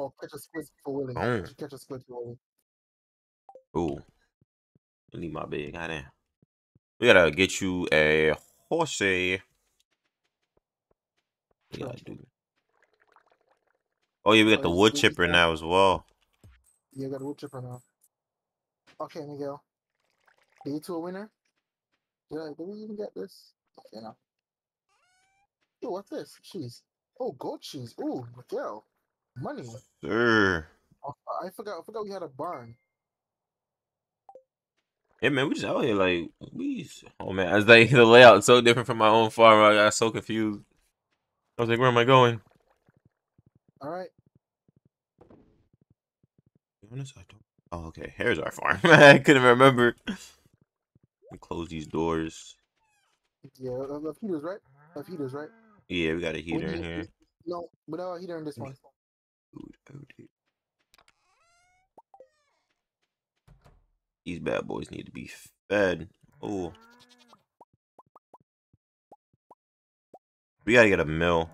Oh, catch a squid for Willy. Boom. Catch a squid for Willy. Ooh. Leave my big. Goddamn. We gotta get you a horsey. We gotta do. Oh yeah, we got Oh, the wood chipper now as well. Yeah, we got a wood chipper now. Okay, Miguel. You two a winner? Did, I, did we even get this? Okay, now. Ooh, what's this? Cheese. Oh, goat cheese. Ooh, Miguel. Money. Sir. Oh, I forgot. I forgot we had a barn. Hey man, we just out here like we. Oh man, I was like the layout is so different from my own farm. I got so confused. I was like, where am I going? All right. honest, I don't. Oh, okay. Here's our farm. I couldn't remember. We close these doors. Yeah, uh, the heaters, right? The heaters, right? Yeah, we got a heater in here. No, without a heater in this one. These bad boys need to be fed. Oh. We gotta get a mill.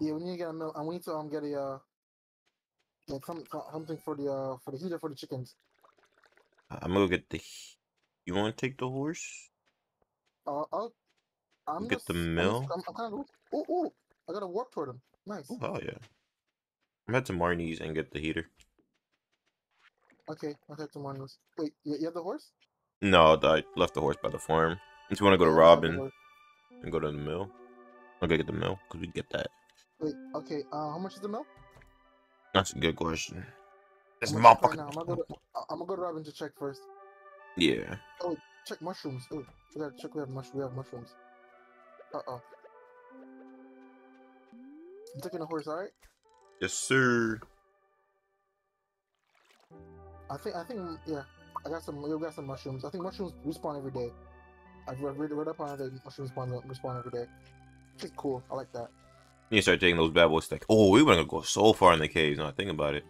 Yeah, we need to get a mill, and we need to um get a uh, get some something for the uh for the heater for the chickens. I'm gonna get the. You want to take the horse? Uh, I'll. I'm Get just, the I'm mill? I'm, I'm kind of. Oh, oh! I got to warp toward him. Nice. Oh hell yeah! I'm head to Marnie's and get the heater. Okay, I'll take the mornings. Wait, you, you have the horse? No, I left the horse by the farm. If you want to go to Yeah, I have the Robin and go to the mill, I'll go get the mill because we get that. Wait, okay. Uh, how much is the mill? That's a good question. This I'm gonna right now. I'm gonna go to. I- I'm gonna go to Robin to check first. Yeah. Oh, check mushrooms. Oh, we gotta check. We have mush. We have mushrooms. Uh oh. I'm taking the horse. All right. Yes, sir. I think. I think. Yeah. I got some. We got some mushrooms. I think mushrooms respawn every day. I've read, read, read up on it. Mushrooms spawn respawn every day. Which is cool. I like that. You need to start taking those bad boys. Like, oh, we were gonna go so far in the caves. Now think about it.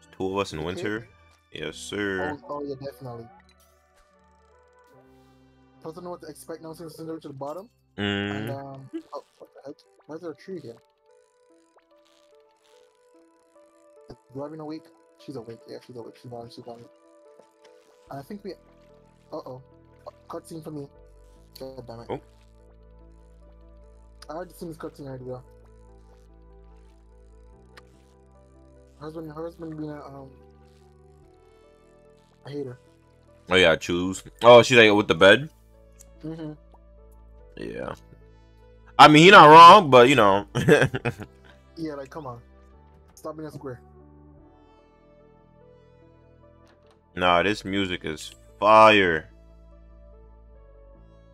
There's two of us in Okay. winter. Yes, sir. Oh, oh yeah, definitely. Plus, I know what to expect now since it's over to the bottom. And Mm. um, oh, what the heck? Why is there a tree here? Robin awake? She's awake. Yeah, she's awake. She's on. She's on. And I think we. Uh oh. Cutscene for me. God damn it. Oh. I already seen this cutscene already, though. Her husband, her husband being a um. I hate her. Oh yeah, choose. Oh, she's like with the bed. Mm-hmm. Yeah. I mean, he not wrong, but you know. Yeah, like come on. Stop being a square. Nah, this music is fire.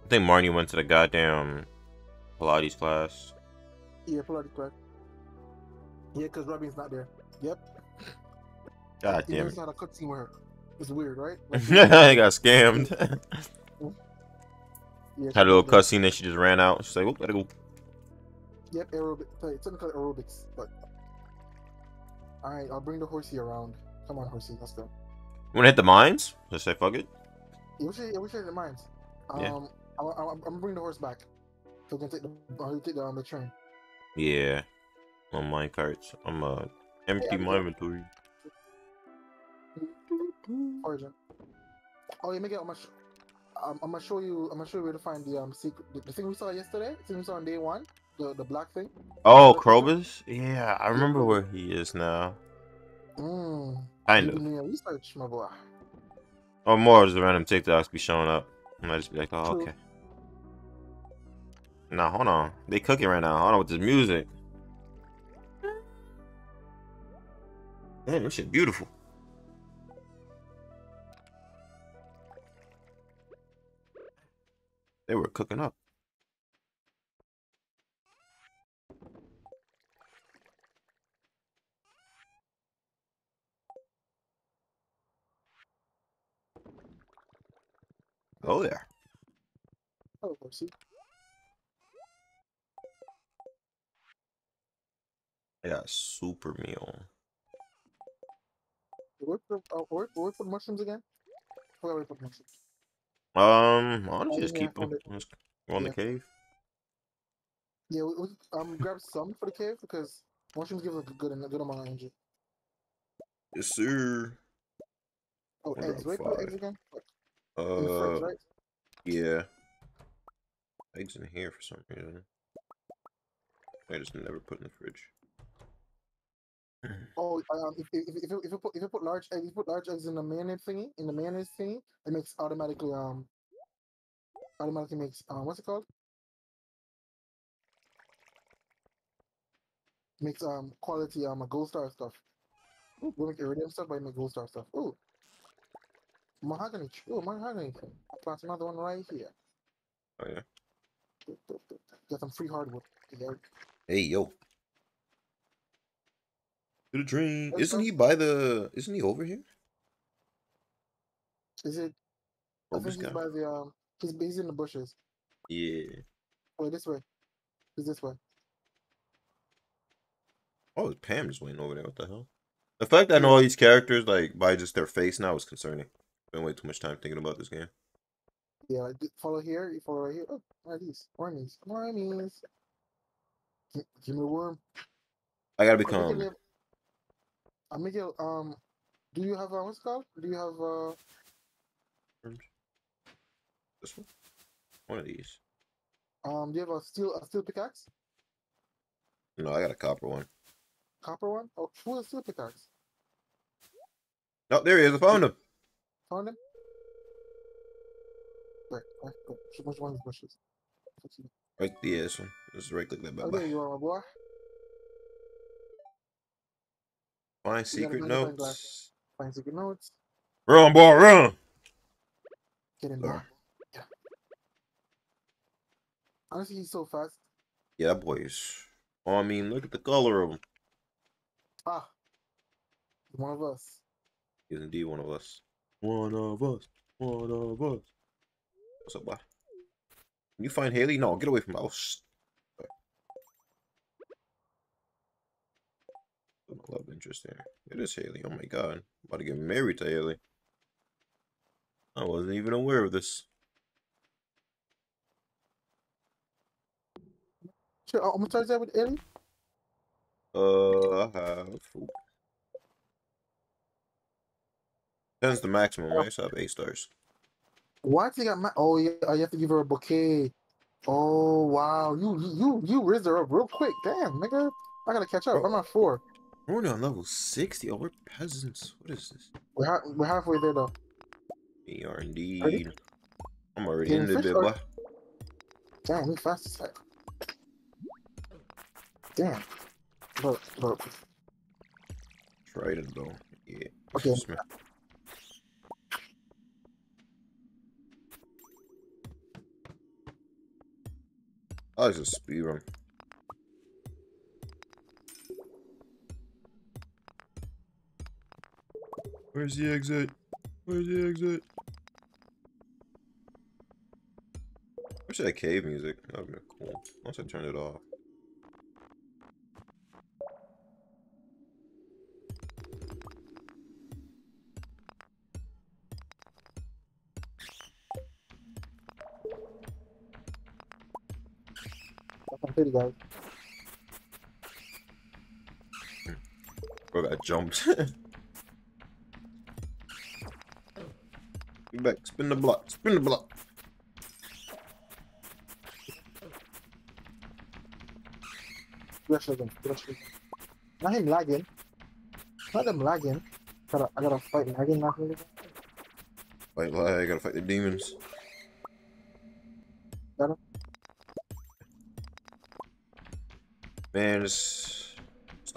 I think Marnie went to the goddamn Pilates class. Yeah, Pilates class. Yeah, because Robin's not there. Yep. God damn it. saw a cutscene with her. It's weird, right? I got scammed. Yeah, Had a little cutscene, then she just ran out. She's like, oh, gotta go. Yep, aerobic. It's technically aerobics, but. Alright, I'll bring the horsey around. Come on, horsey, let's go. Wanna hit the mines? Just say fuck it. Yeah, we should, yeah, we should hit the mines. Um, Yeah. I'm, I'm, I'm gonna bring the horse back. So we can take the, uh, take the, um, the train. Yeah. On mine carts. I'm uh empty I'm my inventory. Origin. Oh yeah, Miguel, I'm gonna, I'm, gonna show you. I'm gonna show you where to find the um secret. The, the thing we saw yesterday. The thing we saw on day one. The the black thing. Oh, Krobus? Yeah, I remember where he is now. Mmm. Kind of. been doing your research, my boy. Or more just random TikToks be showing up. And I just be like, oh, True. okay. Now, hold on. They cooking right now. Hold on with this music. Man, this shit beautiful. They were cooking up. Oh, there. Oh, horsey. I got super meal. Where uh, where, where put mushrooms again? Where put mushrooms? Um, honestly, Oh, just yeah, keep them. Let's go in the cave. Yeah, we, we um grab some for the cave because Mushrooms give a good a good amount of energy. Yes, sir. Oh, eggs. how Where do you put eggs again? In Uh, yeah. Eggs in here for some reason. I just never put in the fridge. Oh, um, if, if, if, you- if you put if you put large eggs, you put large eggs in the mayonnaise thingy, in the mayonnaise thingy, it makes automatically um automatically makes um what's it called? Makes um quality um a gold star stuff. Ooh, we make iridium stuff, but I make gold star stuff. Ooh, mahogany. tr- Ooh, mahogany. tree. Plant another one right here. Oh yeah. Get some free hardwood. Hey yo. To the. Let's Isn't he by the? Isn't he over here? Is it? I Oh, think he's guy. by the um. He's he's in the bushes. Yeah. Wait, this way. He's this way. Oh, Pam just waiting over there. What the hell? The fact that I know all these characters like by just their face now is concerning. Spent way too much time thinking about this game. Yeah, like, follow here. You follow right here. Oh, what are these? Wormies. Wormies. Gi- Give me a worm. I gotta become. I'll make it. Um, do you have uh, what's it called? Do you have uh? This one? One of these. Um, do you have a steel a steel pickaxe? No, I got a copper one. Copper one? Oh, who has a steel pickaxe? Oh, there he is. I found him. Wait, wait, wait. Which- one these bushes? Right there, this one. Just right click that Oh, there you are, my boy. Find secret notes. Find secret notes. Run, boy, run. Get in there. Yeah. Honestly, he's so fast. Yeah, that boy is. Oh, I mean, look at the color of him. Ah, he's one of us. He's indeed one of us. One of us. One of us. What's up, boy? Can you find Haley? No, get away from my house. Love interest there. It is Haley. Oh my god. I'm about to get married to Haley. I wasn't even aware of this. Sure, I'm gonna charge that with Ellie. Uh, I have. Ooh. Ten's the maximum, right? So I have eight stars. Why you got my? Oh yeah, oh, you have to give her a bouquet. Oh wow, you you you rizzed her up real quick. Damn, nigga, I gotta catch up. Bro. I'm at four. We're only on level 60. Oh, we're peasants. What is this? We're ha- we're halfway there though. We are indeed. I'm already Getting in the bit, boy. Damn, we fast as heck. Damn. Look, look. Tried it though. Yeah. Okay. I to speed. Where's the exit? Where's the exit? Wish I had cave music. That would be cool. Once I turned it off. I'm pretty guys. Bro got jumped. Get back. Spin the block. Spin the block. Flash again. Flash again. Not him lagging. Not them lagging. Gotta, I gotta fight lagging now. Fight lag. I gotta fight the demons. Got him. Man, this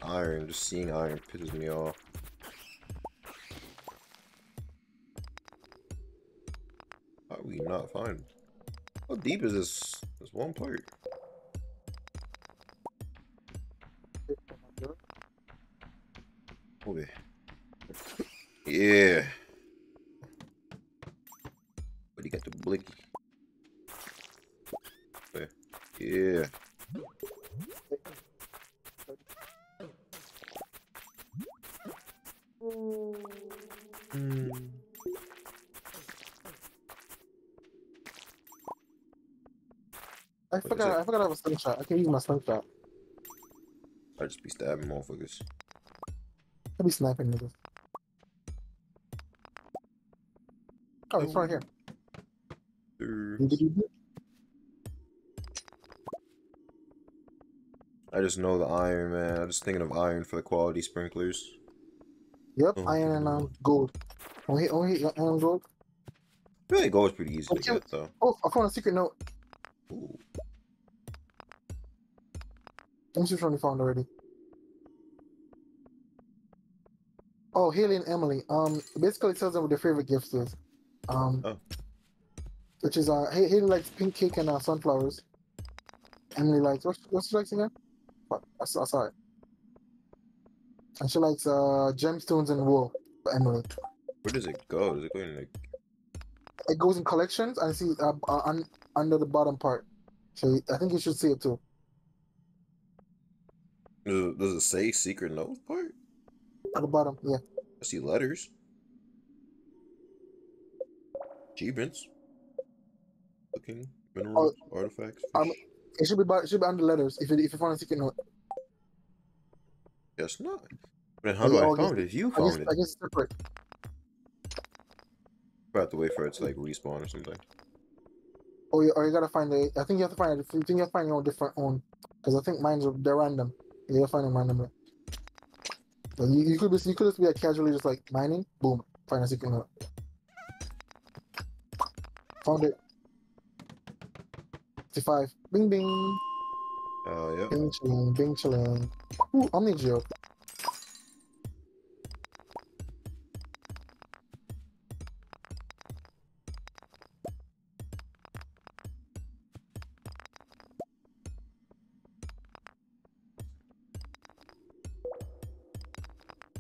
iron, just seeing iron pisses me off. How we not find? How deep is this? This one part? Oh yeah. Yeah. But he got the blinky. Yeah. Hmm. I forgot. I forgot I have a slingshot. I can't use my slingshot. I just be stabbing motherfuckers. I'll be sniping niggas. Oh, it's right here. I just know the iron, man. I'm just thinking of iron for the quality sprinklers. Oh, iron and um, gold. Oh, he, oh, he, iron and gold. Really, gold's pretty easy to get, though. Oh, I found a secret note. Ooh. Let me see which one you found already. Oh, Haley and Emily. Um, basically it tells them what their favorite gifts is. Um, Oh. which is uh, Ha- Haley likes pink cake and uh, sunflowers. Emily likes what? What she likes again? Fuck, I I saw it. And she likes uh gemstones and wool. Emily. Where does it go? Does it go in like? It goes in collections and see uh, uh, un, under the bottom part. So I think you should see it too. Does it, does it say secret note part? At the bottom, yeah. I see letters. Achievements. Looking minerals, artifacts. um. It should be it should be under letters if you if you find a secret note. Guess not. But then how Oh, do I oh, find it? If you found it, I guess separate. I have to wait for it to like respawn or something. Or you, or you gotta find a. I think you have to find. it. I think you have to find your own different own. Because I think mine's are they're random. You gotta find them randomly. But you, you could be you could just be like casually just like mining. Boom, find a secret note. Found it. Fifty-five. Bing bing. Uh, yep. Bing chilling. Bing chilling. Ooh, Omni Geo.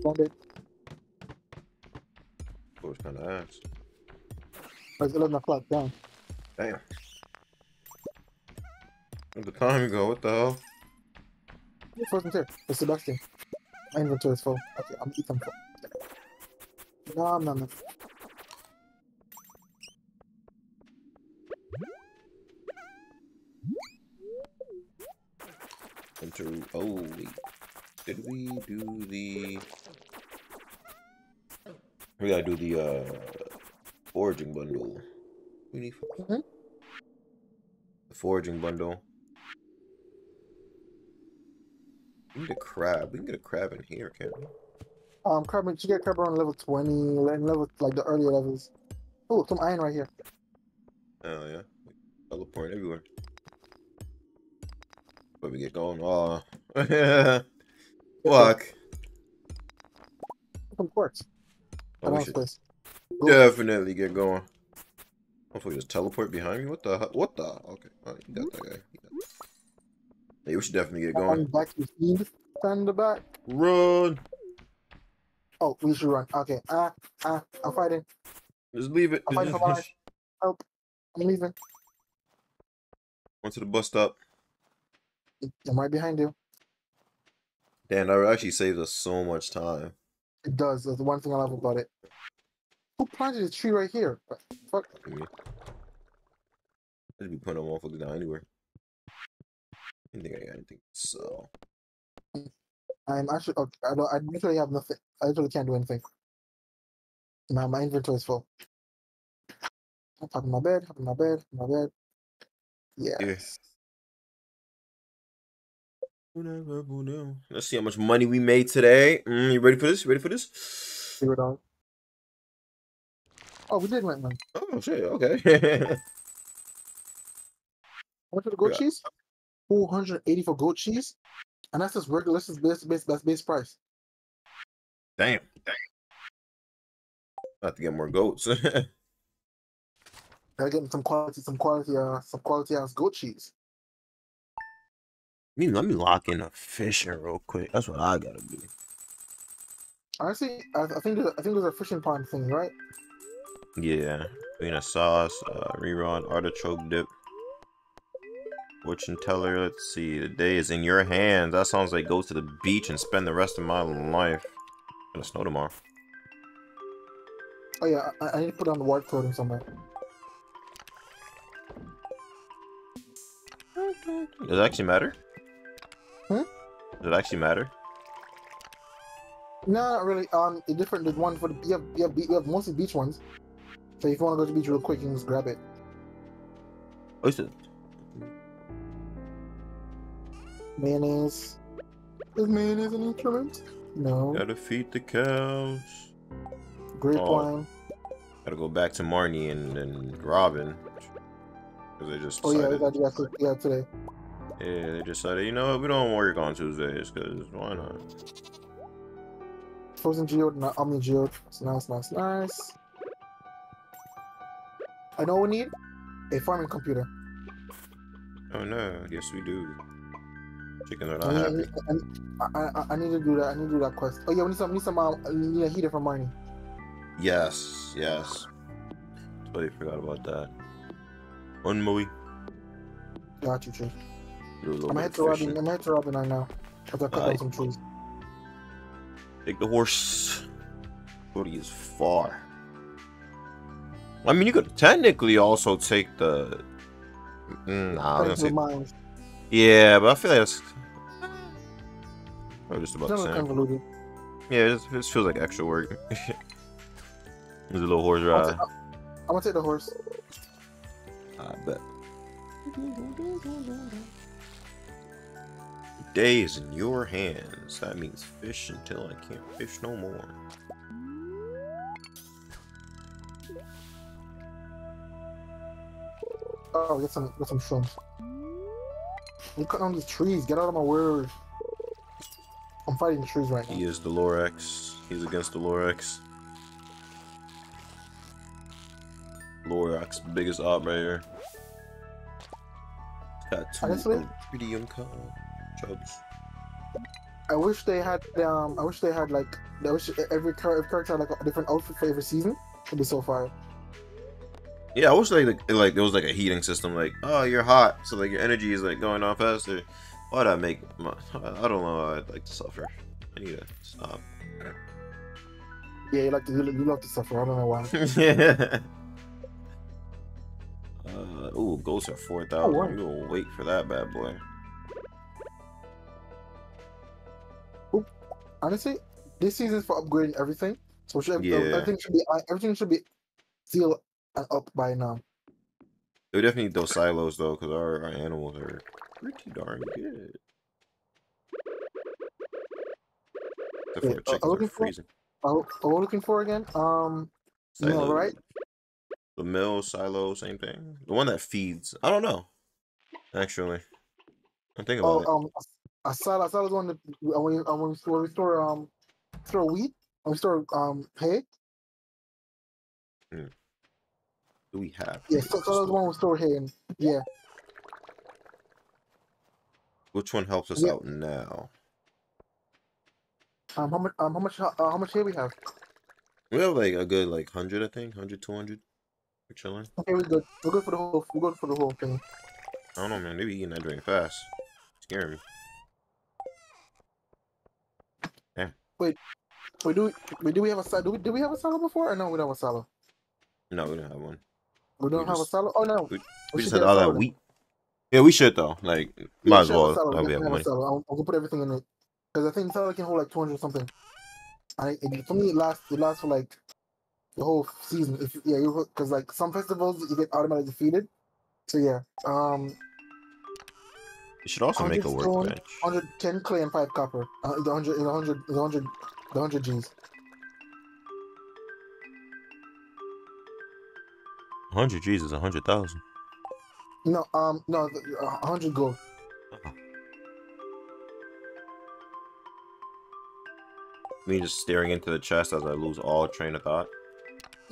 Found it. It was kind of ass. It's eleven o'clock. Down. Damn. Where'd the time you go? What the hell? First and third. It's Sebastian. My inventory is full. Okay, I'm eating full. No, no, no. Enter. Oh, wait. Did we do the. We gotta do the, uh. Foraging bundle. We need. Mhm. The foraging bundle. Crab. We can get a crab in here, can't we? Um, crab, you get crab around level 20, level, like the earlier levels. Oh, some iron right here. Oh, yeah. Teleport everywhere. But we get going. Oh. Fuck. Some quartz. Oh, we should place. Definitely get going. Hopefully, just teleport behind me. What the? What the? Okay, oh, you got that guy. You got Hey, we should definitely get going. Stand the back. Run! Oh, we should run. Okay, ah, ah, I'm fighting. Just leave it. I'm fighting for my life. Help. I'm leaving. Went to the bus stop. I'm right behind you. Damn, that actually saved us so much time. It does. That's the one thing I love about it. Who planted a tree right here? Fuck. I mean, I just be putting them motherfuckers down anywhere. I think I got anything. So I'm actually. Okay, I don't. I literally have nothing. I literally can't do anything. Now my inventory is full. I'm up in my bed. Up in my bed. In my bed. Yes. let's see how much money we made today. Mm, you ready for this? You ready for this? Oh, we did make money. Oh shit. Okay. How much for the goat Yeah. cheese? Four hundred eighty for goat cheese, and that's just regular. This is base base that's base price. Damn. I have to get more goats. Gotta get some quality, some quality, uh, some quality ass goat cheese. me, let me lock in a fishing real quick. That's what I gotta do. Honestly, I, I think I think there's a fishing pond thing, right? Yeah. Being sauce, uh, rerun, artichoke dip. Fortune teller, let's see. The day is in your hands. That sounds like go to the beach and spend the rest of my life. It's gonna snow tomorrow. Oh yeah, I, I need to put on the ward coding somewhere. Does it actually matter? Hmm? Does Does it actually matter? No, not really. Um, it's different. There's one for the you have you have, you have mostly beach ones. So if you want to go to the beach real quick, you can just grab it. Oh, Mayonnaise. Is mayonnaise an instrument? No. Gotta feed the cows. Grape Oh. wine. Gotta go back to Marnie and, and Robin. Because they just Oh yeah, we gotta do that quick. Yeah, today. yeah, they decided, you know what, we don't work on Tuesdays, because why not? Frozen geode, not I mean geode. It's nice, nice, nice. I know what we need a farming computer. Oh no, yes we do. Chickens are not I, need, happy. I, I, I, I need to do that. I need to do that quest. Oh yeah, we need some. We need some. Uh, we need a heater for Marnie. Yes, yes. Totally forgot about that. One movie. Got you, Chief. Do a little I'm head to Robin. I'm gonna head to Robin right now. After I cut down some trees. Take the horse. Cody is far. I mean, you could technically also take the. Mm, nah, I Thanks gonna say. Yeah, but I feel like that's. I'm just about the same. convoluted. Yeah, it just feels like extra work. There's a little horse ride. I'm gonna take the horse. I bet. Day is in your hands. That means fish until I can't fish no more. Oh, get some, get some shrooms. You cutting down these trees. Get out of my way. I'm fighting the trees right now. He is the Lorax. He's against the Lorax. Lorax, biggest op right here. Got two Honestly? co- chubs. I wish they had. Um, I wish they had like. I wish every every character had like a different outfit for every season. It'd be so fire. Yeah, I wish like like like there was like a heating system. Like, oh, you're hot, so like your energy is like going on faster. Why'd I make? My, I don't know. I'd like to suffer. I need to stop. Yeah, you like to. You love to suffer. I don't know why. yeah. Uh, ooh, ghosts are four thousand. Oh. We will wait for that bad boy. Honestly, this season's for upgrading everything. So should, Yeah. everything should be everything should be and up by now. We definitely need those silos though, because our, our animals are pretty darn good. Except for uh, chickens are are looking for-. Oh, what we're looking for again? Um, Silos. right? The mill, silo, same thing. The one that feeds. I don't know. Actually, I'm thinking Oh, about it. um, a silo. A silo is one that uh, when, we- uh, when we store, we store um, store wheat. When we store um hay. Do we have? Yeah, so, so that's one we store in. Yeah. Which one helps us out now? Um, how much? Um, how much? Uh, how much hay we have? We have like a good like hundred, I think, 100, 200. We're chilling. Okay, we're good. We're good for the whole. We're good for the whole thing. I don't know, man. They be eating that drink fast. Scaring me. Yeah. Wait, We do we do we have a silo? Do we do we have a silo before? Or no, we don't have a silo. No, we don't have one. We don't We have just- a silo. Oh no, We we just should had all that wheat. Yeah, we should though. Like, Yeah, might as well. I'll We have money. I'll, I'll put everything in it because I think silo can hold like two hundred something. I it, for me it lasts it lasts for like the whole season. If yeah, you because like some festivals you get automatically defeated. So yeah, um, You should also make a workbench. 110 clay and five copper. Uh, the hundred, the hundred, the hundred, the hundred G's. 100 G's is 100,000. No, um, no, the- uh, hundred gold. Me just staring into the chest as I lose all train of thought.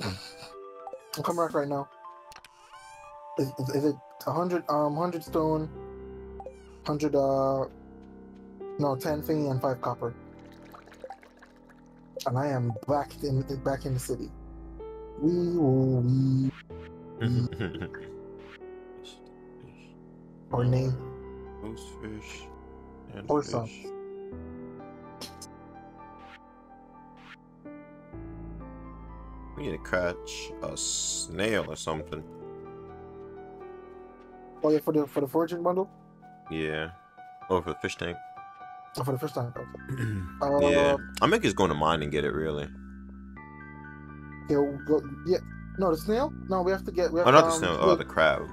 I'm coming back right now. Is, is, is it a hundred? Um, hundred stone, hundred. Uh, no, ten thingy and five copper. And I am back in back in the city. Wee woo wee or nay. Ghost fish. And Or some. We need to catch a snail or something. Oh yeah, for the for the foraging bundle. Yeah. Oh, for the fish tank. Oh, for the fish tank. Okay. Uh, yeah, I think he's going to mine and get it really. Yeah, we'll go, yeah. No, the snail. No, we have to get. We have Oh, not to, the um, snail. Oh, the crab.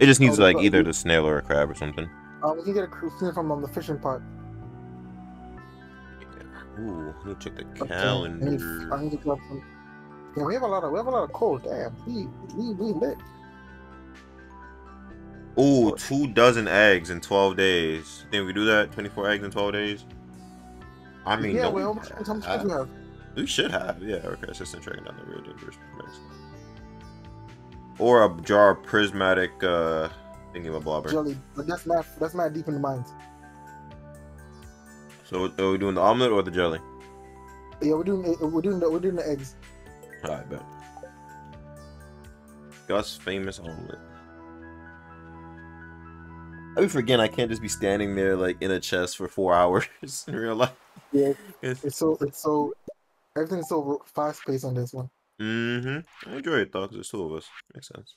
It just needs Oh, like either the snail or a crab or something. uh, we can get a snail from um, the fishing pot. Ooh, let me check the I need, calendar. I need to grab some. Yeah, we have a lot of we have a lot of coal. Damn, we we we lit. Ooh, two dozen eggs in twelve days. Think we do that? Twenty four eggs in twelve days. I mean, yeah, well, how much, how much do you have? We should have, yeah. Okay, assistant tracking down the real dangerous mix. Or a jar of prismatic uh thingy of a blobber. Jelly, but that's not that's not deep in the mines. So are we doing the omelet or the jelly? Yeah, we're doing we're doing the, we're doing the eggs. Alright, bet. Gus famous omelet. I be forgetting I can't just be standing there like in a chest for four hours in real life. Yeah, It's- it's so it's so everything's so fast paced on this one. Mm-hmm. I enjoy it though, because there's two of us. Makes sense.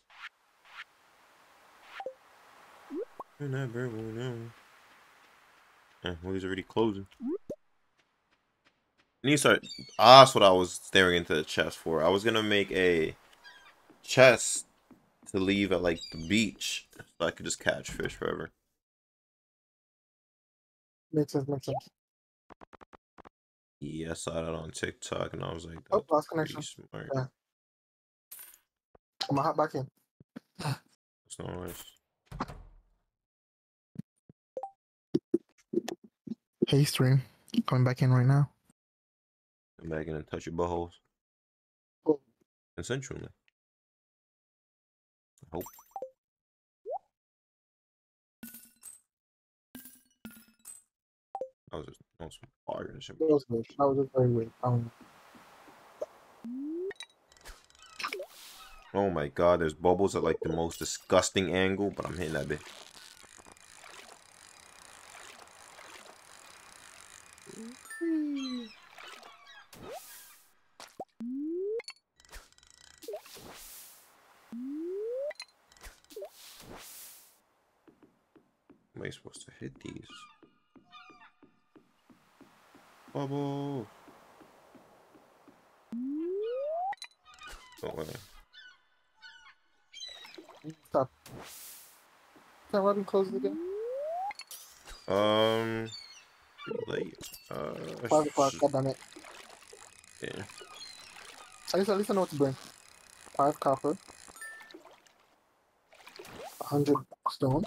You never will know. Yeah, well, he's already closing. And you start. Ah, that's what I was staring into the chest for. I was gonna make a chest to leave at like the beach, so I could just catch fish forever. Makes sense, makes sense. Yeah, I saw that on TikTok, and I was like, Oh, that's lost connection. smart. Yeah. I'm gonna hop back in. That's no nice. Hey stream, coming back in right now. Come back in and touch your buttholes. Oh. Consensually. I hope. That was just that That was weird. That was just very weird. Um, Oh my god, there's bubbles at like the most disgusting angle, but I'm hitting that bit. Am I supposed to hit these? trouble. Not really. Stop. I let him close the game. Um. Late. Uh. Five o'clock. Should... Yeah. At least, at least I know what to bring. Five copper. hundred stone.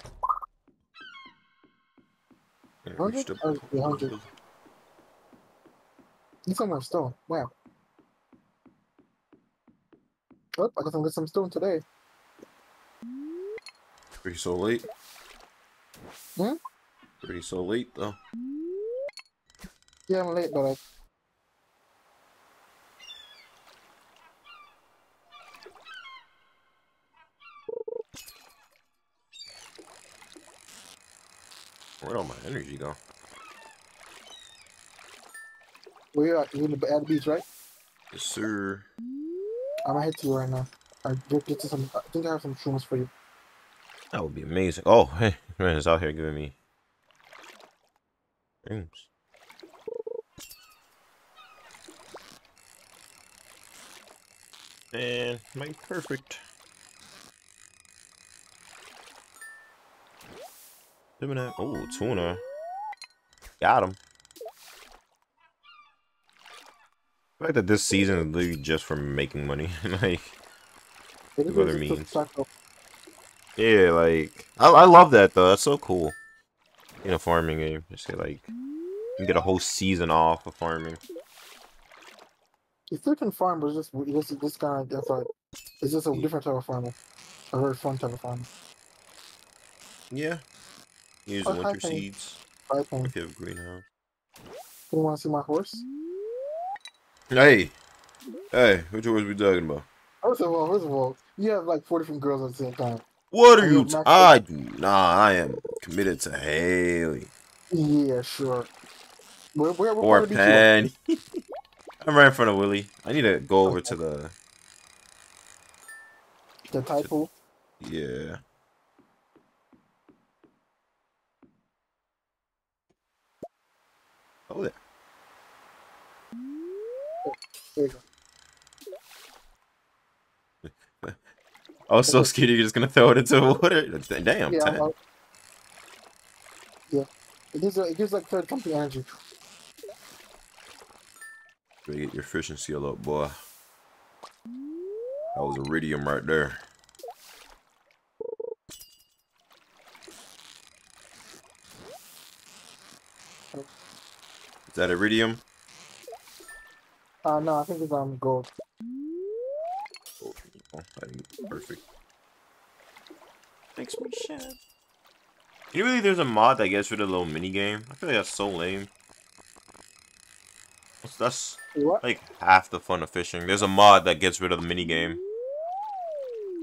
100? 100. There's some more stone. Wow. Oop, I guess I'll get some stone today. Pretty so late. Hmm? Pretty so late, though. Yeah, I'm late, but I... Where'd all my energy go? Where you at? You in the at the beach, right? Yes, sir. I'm gonna head to you right now. I get, get to some. I think I have some shrooms for you. That would be amazing. Oh, hey, man it's out here giving me rooms. Man, my perfect. Look at that. Oh, tuna. Got him. The fact that this season is literally just for making money. like, What other means? yeah, like, I, I love that though. That's so cool. In a farming game, just say like, you get a whole season off of farming. You still can farm, but it's just this kind of that's like it's just a different type of farming, a very fun type of farming. Yeah. Use Oh, winter seeds I if you have a greenhouse. You want to see my horse? Hey, hey, which horse we talking about? First of all, first of all, you have like four different girls at the same time. What are you? T- I do. Nah, I am committed to Haley Yeah, sure. Where, where, where, or where did you at? Penny. I'm right in front of Willy. I need to go over to the The typo. yeah. Oh, Hold it. There you go. I was so scared you're just gonna throw it into the water. Damn, Yeah, 10. I'm out. yeah. It gives it gives like third something energy. Better get your efficiency up, boy. That was iridium right there. Is that iridium? Uh no, I think it's um gold. Oh, I think perfect. Makes me sad. Can you believe there's a mod that gets rid of the little mini game? I feel like that's so lame. That's, that's What? like half the fun of fishing. There's a mod that gets rid of the mini game.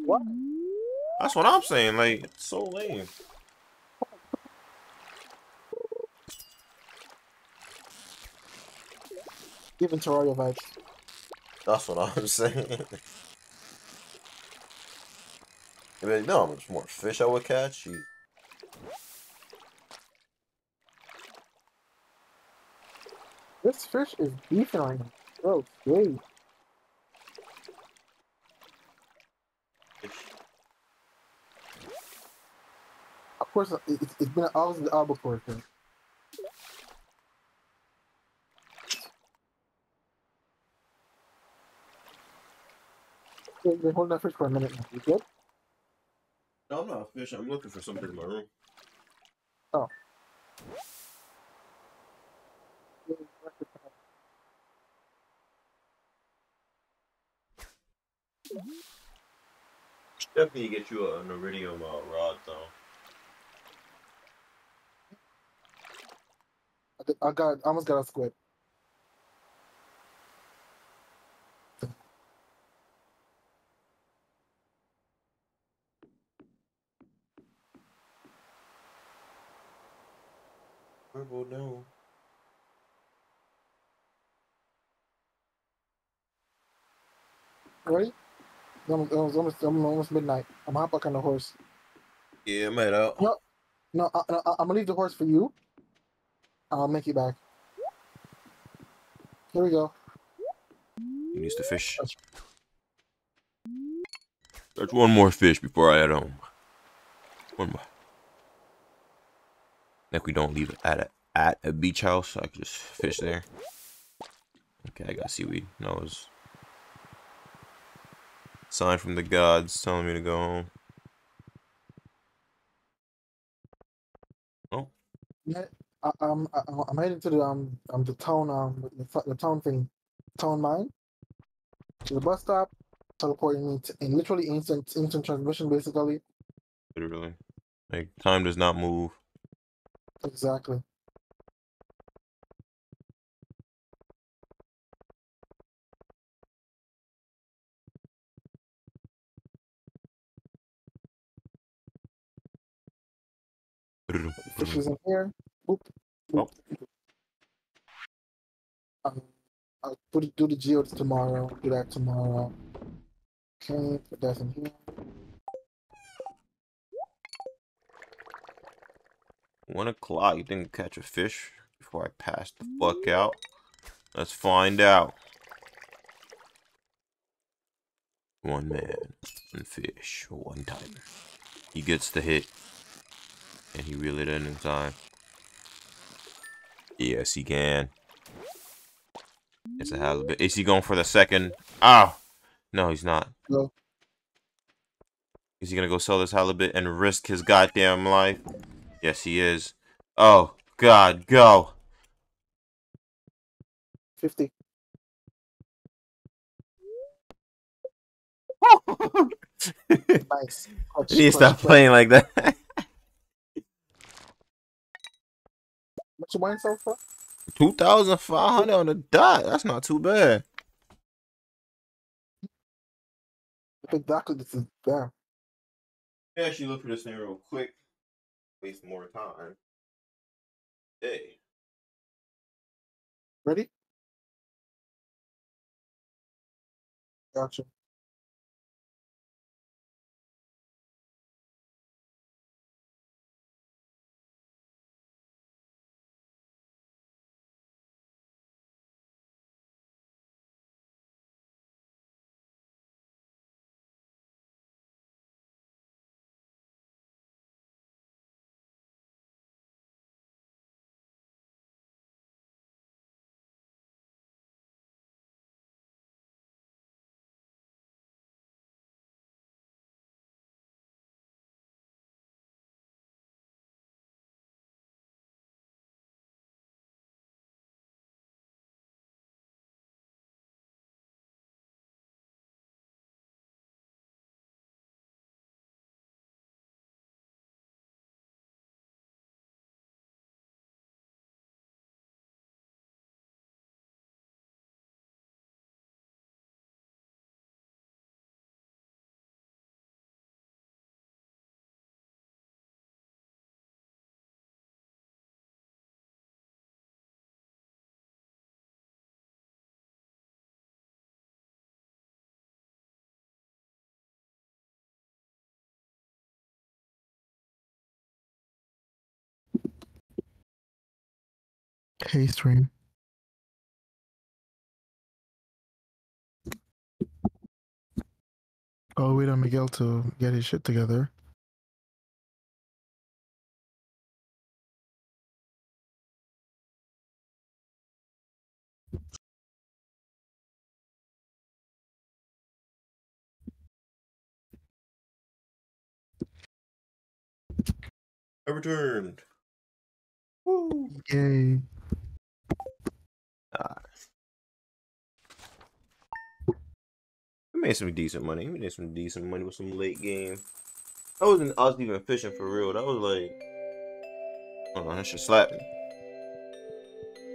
What? That's what I'm saying. Like, it's so lame. Giving Terraria vibes. That's what I'm saying. I mean, no, how much more fish I would catch. You... This fish is beefing right now. Bro, wait. Of course, it, it's- it's been always the albacore thing. They've been holding that fish for a minute now. You good? No, I'm not a fish. I'm looking for something in my room. Oh. Definitely get you an iridium uh, rod, though. I got- I got, I almost got a squid. Ready? It's almost, almost, almost midnight. I'm hop back on the horse. Yeah, I'm head out. No. No, I, I, I'm gonna leave the horse for you. I'll make you back. Here we go. He needs to fish. There's one more fish before I head home. One more. Like we don't leave it at a at a beach house, I can just fish there. Okay, I got seaweed. No, it's sign from the gods telling me to go home. Oh, Yeah, I, I'm I, I'm heading to the um um the town um the, the town thing, town mine. To the bus stop, teleporting me to in literally instant instant transmission basically. literally. Like time does not move. Exactly. Fish is in here. Boop. boop. Um, I'll put it, do the geodes tomorrow. Do that tomorrow. Okay, put that in here. One o'clock. You I'll catch a fish before I pass the fuck out? Let's find out. One man, one fish, one time. He gets the hit, and he reel it in in time. Yes, he can. It's a halibut. Is he going for the second? Oh, no, he's not. No. Is he gonna go sell this halibut and risk his goddamn life? Yes, he is. Oh, God, go. Fifty. Nice. Clutch, You need to stop playing like that. What you buying so far? 2,500 on the dot. That's not too bad. Exactly. This is damn. Yeah, actually look for this thing real quick. Waste more time. Hey. Ready? Gotcha. Hey, stream. Oh, wait on Miguel to get his shit together. I returned. Woo. Yay. We made some decent money. We made some decent money with some late game. I wasn't us even fishing for real. That was like, hold on, that should slap me.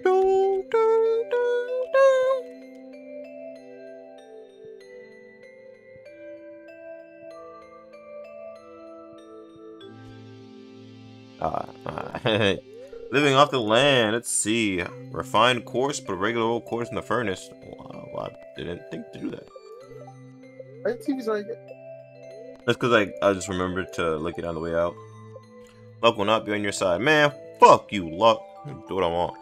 Dun. Ah, ah. Living off the land. Let's see. Refined quartz, but regular old quartz in the furnace. Wow, I didn't think to do that. Right, TV's right here. That's because I, I just remembered to look it on the way out. Luck will not be on your side. Man, fuck you, luck. Do what I want.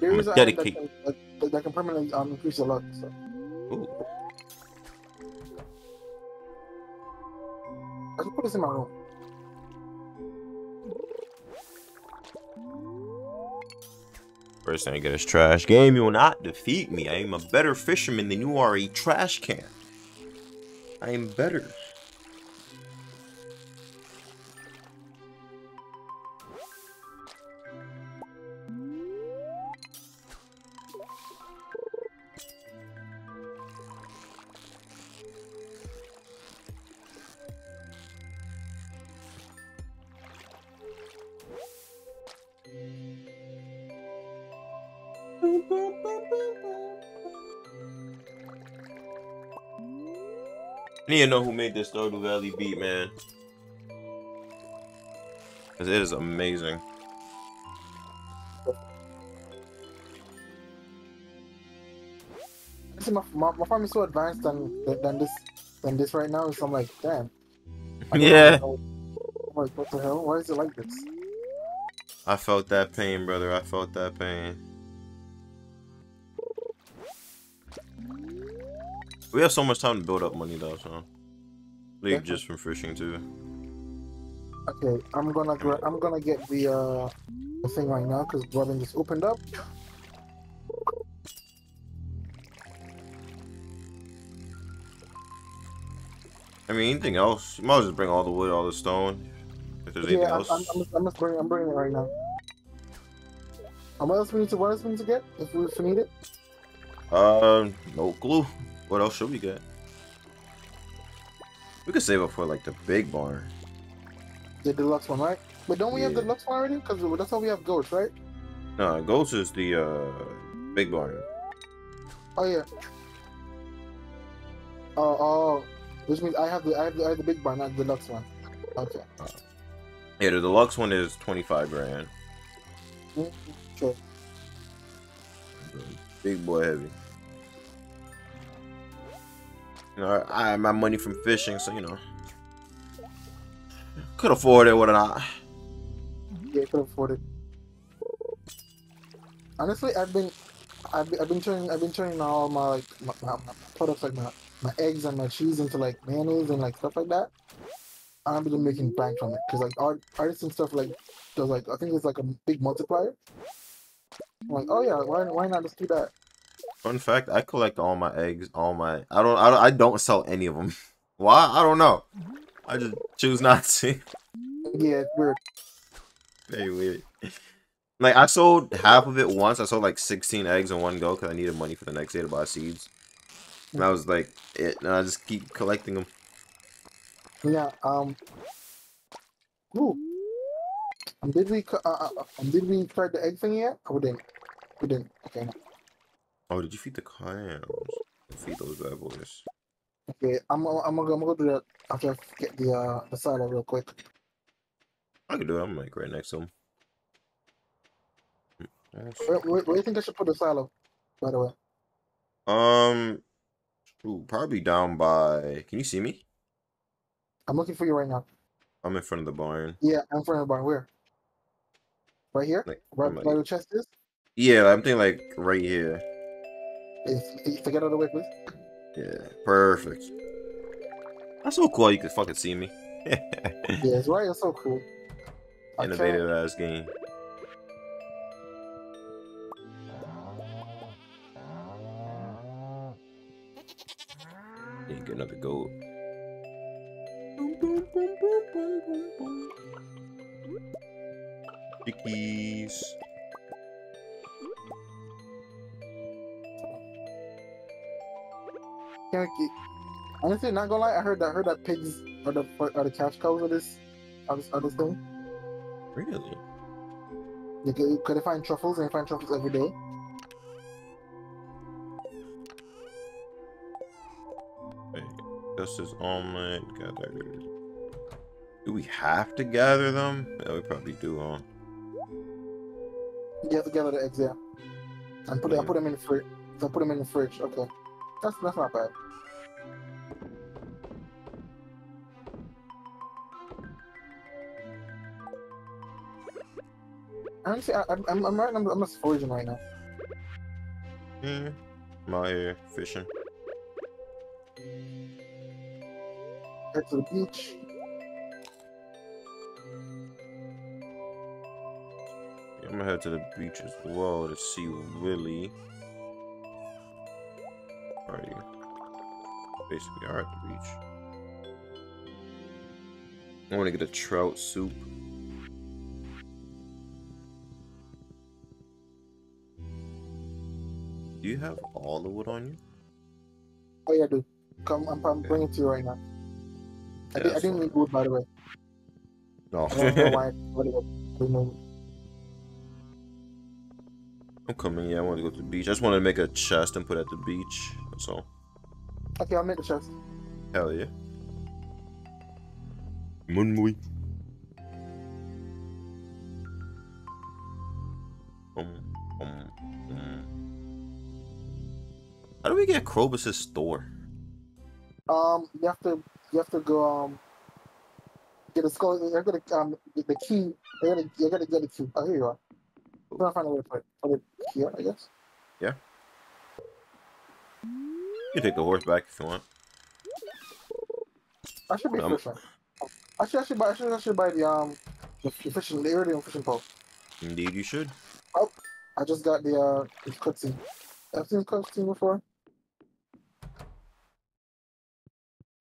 I'm is a an item that dedicate- can, that, that can permanently um, increase your luck. So. Ooh. I should put this in my room. First thing I get is trash. Game, you will not defeat me. I am a better fisherman than you are a trash can. I am better. To know who made this Stardew Valley beat, man. Because it is amazing. See, my, my, my farm is so advanced than, than this than this right now. So I'm like, damn. Yeah. like, what the hell? Why is it like this? I felt that pain, brother. I felt that pain. We have so much time to build up money, though, so. Yeah. just from fishing, too. Okay, I'm gonna gra- I'm gonna get the uh the thing right now because Robin just opened up. I mean, anything else? You might as well just bring all the wood, all the stone. If there's anything I'm, else. I'm, I'm, I'm just bringing I'm bringing it right now. Um, what else we need to what else we need to get if we, if we need it? Uh, no clue. What else should we get? We could save up for, like, the big barn. The deluxe one, right? But don't we have the Yeah. deluxe one already? Because that's how we have goats, right? No, Ghost is the, uh, big barn. Oh yeah. Oh oh, which means I have the I have the, I have the big barn, not the deluxe one. Okay. Yeah, the deluxe one is 25 grand. Mm, Okay. Big boy heavy. You know, I have my money from fishing, so you know. Could afford it, would not? Yeah, could afford it. Honestly, I've been, I've been, I've been turning, I've been turning all my like my, my, my products like my, my eggs and my cheese into like mayonnaise and like stuff like that. I've been making bank from it because like art, artists and stuff like does like I think it's like a big multiplier. I'm like, oh yeah, why why not just do that? Fun fact: I collect all my eggs, all my. I don't. I don't. I don't sell any of them. Why? I don't know. I just choose not to. Yeah, it's weird. Very weird. Like I sold half of it once. I sold like 16 eggs in one go because I needed money for the next day to buy seeds. And I was like, it. And I just keep collecting them. Yeah. Um. Ooh. Um, did we uh, uh, um, did we try the egg thing yet? Oh, we didn't. We didn't. Okay. no. Oh, did you feed the clams? Feed those bad boys. Okay. I'm I'm I'm gonna, I'm gonna go do that after I get the uh the silo real quick. I can do it. I'm like right next to them. Where, where, where do you think I should put the silo? By the way. Um, ooh, probably down by. Can you see me? I'm looking for you right now. I'm in front of the barn. Yeah, I'm in front of the barn. Where? Right here? Like, Right where like- the chest is? yeah, I'm thinking like right here. Is, is, to get out of the way, please. Yeah, perfect. That's so cool. You can fucking see me. Yeah, it's right. It's so cool. I Innovative ass game. Yeah, get another gold. Chickies. Can't honestly, not gonna lie, I heard that heard that pigs are the are the cash cows of this of this, of this thing. Really? You could, could they find truffles and they find truffles every day? Wait, this is omelet gathered. Do we have to gather them? Yeah, we probably do, huh? You have to gather the eggs, yeah. And put Yeah. and put them in the fridge. So put them in the fridge. Okay, that's that's not bad. Honestly, I, I'm I'm I'm, right, I'm I'm just foraging right now. Yeah. I'm out here fishing. Head to the beach. I'm gonna head to the beach as well to see Willy. Already. Basically, are at the beach. I want to get a trout soup. Do you have all the wood on you? Oh yeah, dude. Come, I'm, I'm Okay. bringing it to you right now. I, Yeah, did, I didn't need wood, by the way. No. I don't know why. What it was. Remove it. I'm coming. Yeah, I want to go to the beach. I just wanted to make a chest and put it at the beach. That's all. Okay, I'll make the chest. Hell yeah. Moonboy. How do we get Krobus' store? Um, you have to, you have to go. Um, get a skull. You're gonna um get the key. You're gonna, you're gonna get the key. Oh, here you are. We're gonna find a way to put it, here, I guess. Yeah. You can take the horse back if you want. I should be Um, fishing. I should, I should buy, I should, I should buy the um, the, the fishing, the iridium fishing pole. Indeed, you should. Oh, I just got the uh, cutscene. I've seen cutscene before.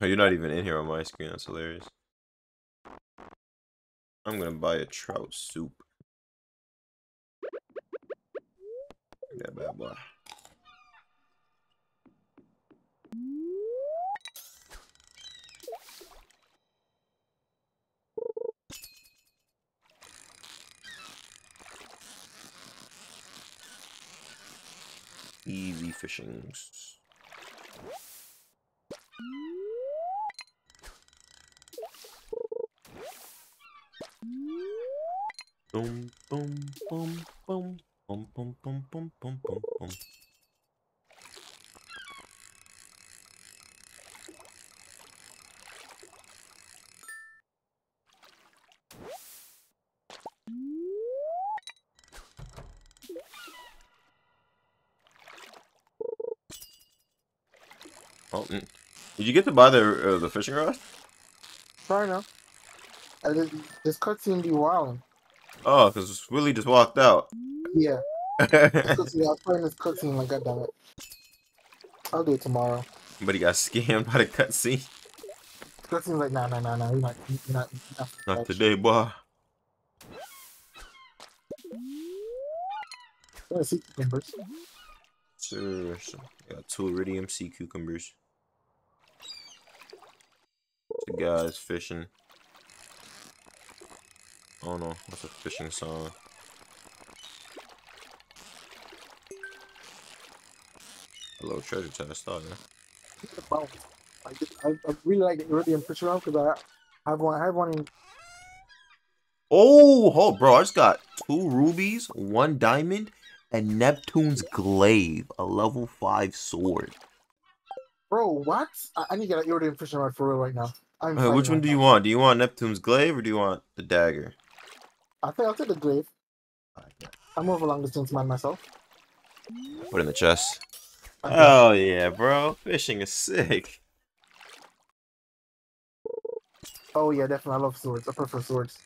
Oh, you're not even in here on my screen. That's hilarious. I'm gonna buy a trout soup. That bad boy. Easy fishings. Boom, boom, boom, boom, boom, boom, boom, boom, boom, boom, boom. Oh, mm. did you get to buy the uh, the fishing rod? Sorry now. This cutscene be wilding. Oh, because Willy just walked out. Yeah, cutscene, I was playing this cutscene like God damn it. I'll do it tomorrow. but he got scammed by the cutscene. Cutscene's like nah nah nah nah. You're not you're not. You're not, Not today, boy. Let me see members. Sir, got two iridium sea cucumbers. The guy's fishing. Oh no, that's a fishing song. Hello, treasure chest. Oh yeah. Wow. I, just, I, I really like the iridium fish around because I have one. I have one in. Oh, hold, bro! I just got two rubies, one diamond, and Neptune's glaive, a level five sword. Bro, what? I, I need to get an iridium fishing rod for real right now. Uh, which one do you want? Do you want Neptune's glaive or do you want the dagger? Now. I think I'll take the glaive. I'm more of a long distance man myself. Put in the chest. Okay. Oh yeah, bro. Fishing is sick. Oh yeah, definitely. I love swords. I prefer swords.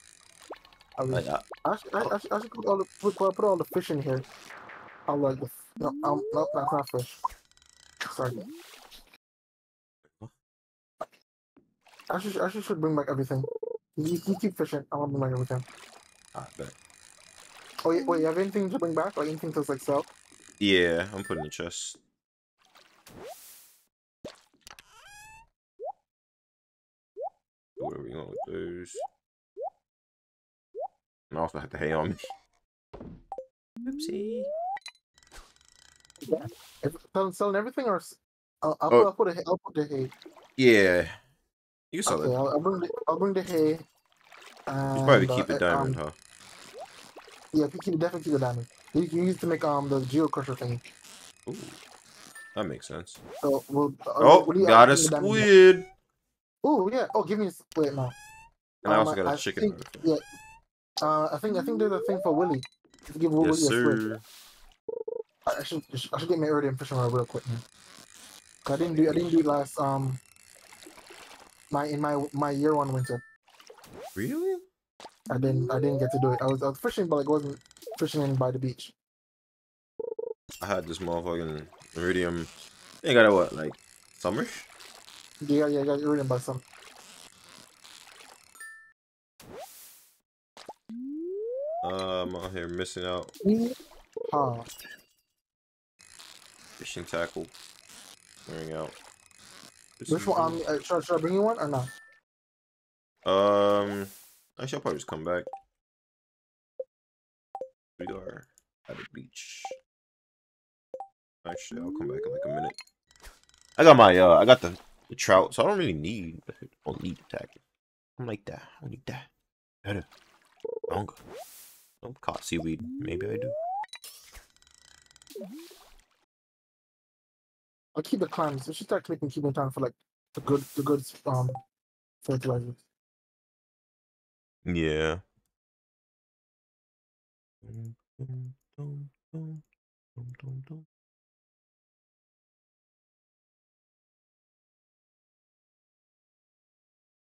I, was, Like, uh, I, should, I, I, should, I should put all the put, put all the fish in here. I like the f- no, um, no, that's not fish. Sorry. I should I should, should bring back everything. You, you keep fishing. I want to bring back everything. I bet. Oh wait, wait, um, you have anything to bring back? Or anything to like sell? Yeah, I'm putting the chest. Where are we going with those? And I also have the hay on me. Oopsie. If, selling, selling everything or s- I'll, I'll, Oh. put, I'll put the hay. I'll put the hay. Yeah. You can sell Okay, it. I'll, I'll bring the I'll bring the hay. You probably and, keep uh, the diamond, Um, huh? yeah, if you keep definitely keep the diamond. You can use it to make um the geo crusher thing. Ooh. That makes sense. So we'll. uh, Oh, what got a bring the diamond back. squid! Oh yeah. Oh, give me. a squid no. And I Um, also got a I chicken. think- Yeah. Uh, I think I think there's a thing for Willy. To give Willy Yes, a squid. sir. I I should I should get my iridium fishing rod real quick, man. I didn't do I didn't do it last um my in my my year one winter. Really? I didn't I didn't get to do it. I was I was fishing, but like I wasn't fishing in by the beach. I had this motherfucking iridium. They got it what, like summerish? Yeah, yeah, I got iridium by some. Uh, I'm out here missing out. Huh. Fishing tackle. Wearing out. This Which one? Um, uh, should, should I bring you one or not? Um, actually, I'll probably just come back. We are at the beach. Actually, I'll come back in like a minute. I got my uh, I got the, the trout, so I don't really need. I don't need the. I'm like that. I don't need that. Better. Longer. Oh, caught seaweed. Maybe I do. I'll keep the clams. We should start clicking keeping time for like the good the good um fertilizers. Yeah.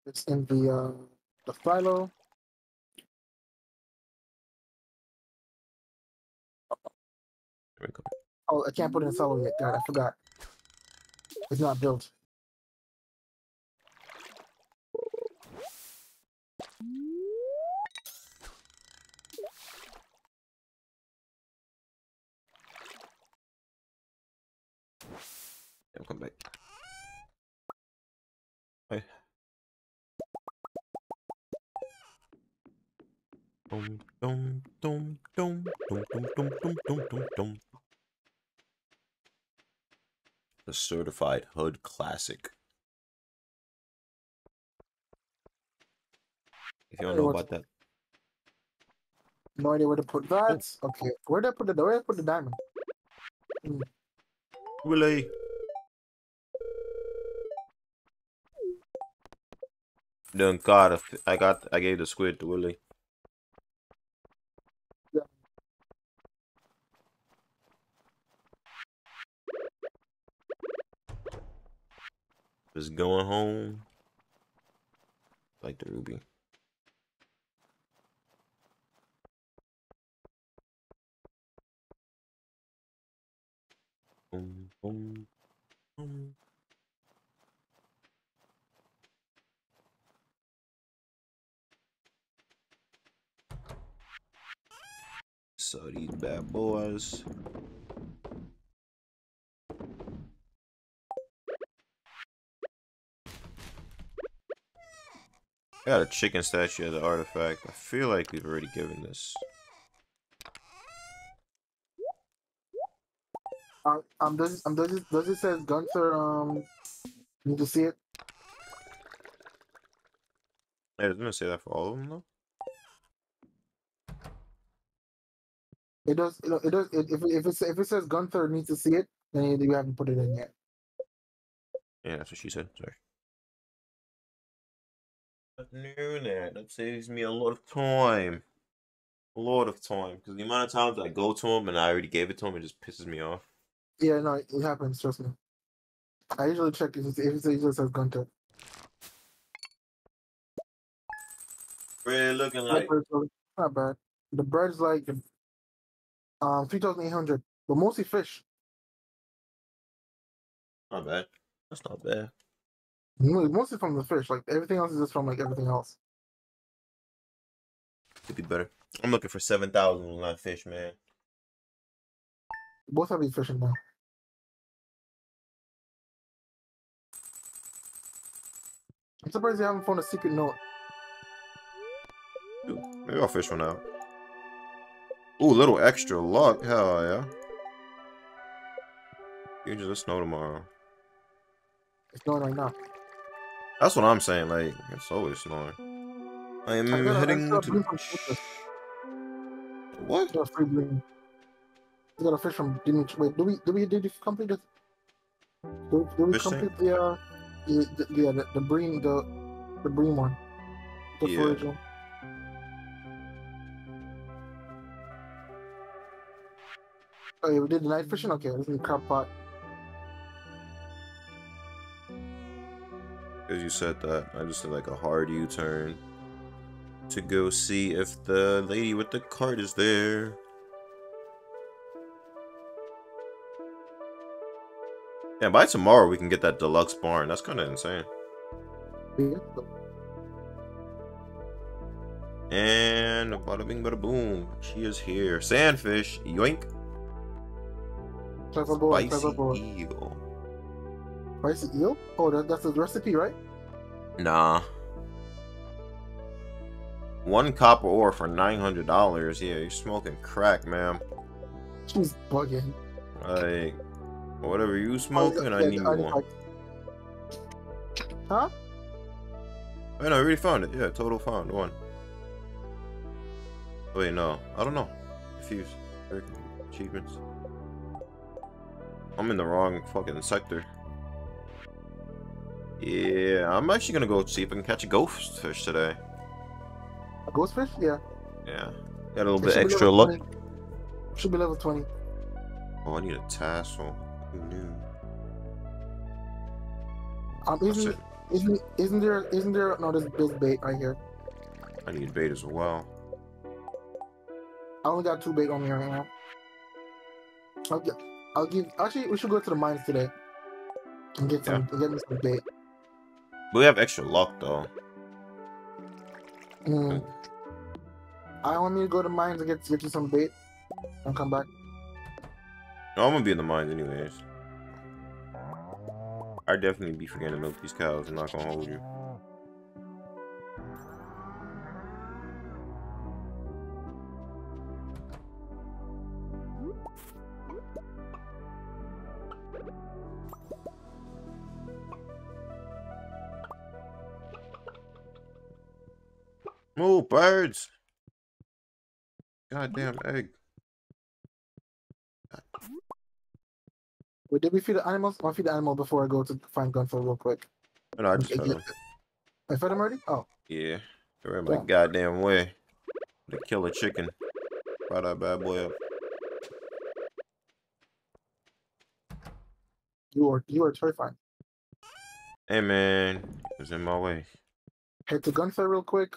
It's in the uh the silo. Here we go. Oh, I can't put it in silo yet. God, I forgot. It's not built. Yeah, I'll come back. Hey. Dum, dum, dum, dum, dum, dum, dum, dum, dum, dum, dum. The certified hood classic. If you don't know about that, No idea where to put that. Okay, where did I put the where did I put the diamond? Hmm. Willy. Done got a, I got I gave the squid to Willy. Just going home. Like the ruby. Boom, boom, boom. So these bad boys. I got a chicken statue as an artifact. I feel like we've already given this. Uh, um, does it, um does it does it says Gunther um? Need to see it. Hey, I was gonna say that for all of them though. It does. It, it does. It, if it, if it if it says Gunther needs to see it, then you you haven't put it in yet. Yeah, that's what she said. Sorry. Knew that. That saves me a lot of time. A lot of time because the amount of times I go to him and I already gave it to him, it just pisses me off. Yeah, no, it happens. Trust me. I usually check if it, if it says Gunther. Really looking like not bad. The bread's like um three thousand eight hundred, but mostly fish. not bad. That's not bad. Mostly from the fish. Like everything else is just from like everything else. Could be better. I'm looking for seven thousand on that fish, man. Both have you fishing now. I'm surprised you haven't found a secret note. Maybe I'll fish one out. Ooh, little extra luck. Hell yeah. You just snow tomorrow. It's snowing right now. That's what I'm saying. Like, it's always snowing. I am I heading I to. the What? got a free bloom. You got a fish from Dimitri. Wait, do we do we did we complete this? Do, do we Fish tank? complete the uh the, the yeah the, the bream the the bream one? The Yeah. forage Oh yeah, we did the night fishing. Okay, this is the crab pot. Because you said that, I just did like a hard U-turn to go see if the lady with the cart is there. Yeah, by tomorrow we can get that deluxe barn. That's kind of insane. Yeah. And bada bing bada boom, she is here. Sandfish, yoink. Clever boy, Spicy clever boy. eel. Spicy eel? Oh, that, that's the recipe, right? Nah. One copper ore for nine hundred dollars. Yeah, you're smoking crack, man. She's bugging. Like, whatever you Oh, smoking, I yeah, need the one. Huh? I know, I already found it. Yeah, total found one. Wait, no, I don't know. Confused. Achievements. I'm in the wrong fucking sector. Yeah, I'm actually gonna go see if I can catch a ghost fish today. A ghost fish? Yeah. Yeah, got a little It bit extra luck. 20. Should be level 20. Oh, I need a tassel. Who knew? Um, isn't, isn't, isn't there, isn't there, no, there's, there's bait right here. I need bait as well. I only got two bait on me right now. Get, I'll give, actually, we should go to the mines today. And get some, get me some bait. But we have extra luck though. Mm. I want me to go to mines and get, get you some bait. And come back. No, I'm gonna be in the mines anyways. I'd definitely be forgetting to milk these cows. I'm not gonna hold you. Birds! Goddamn egg. Wait, did we feed the animals? I'll feed the animal before I go to find Gunful real quick. No, I just fed them. I fed him already? Oh. Yeah, they're in my Yeah. goddamn way. To kill a chicken. Fry that bad boy up. You are you are terrifying. Hey man, it was in my way. Head to Gunfair real quick.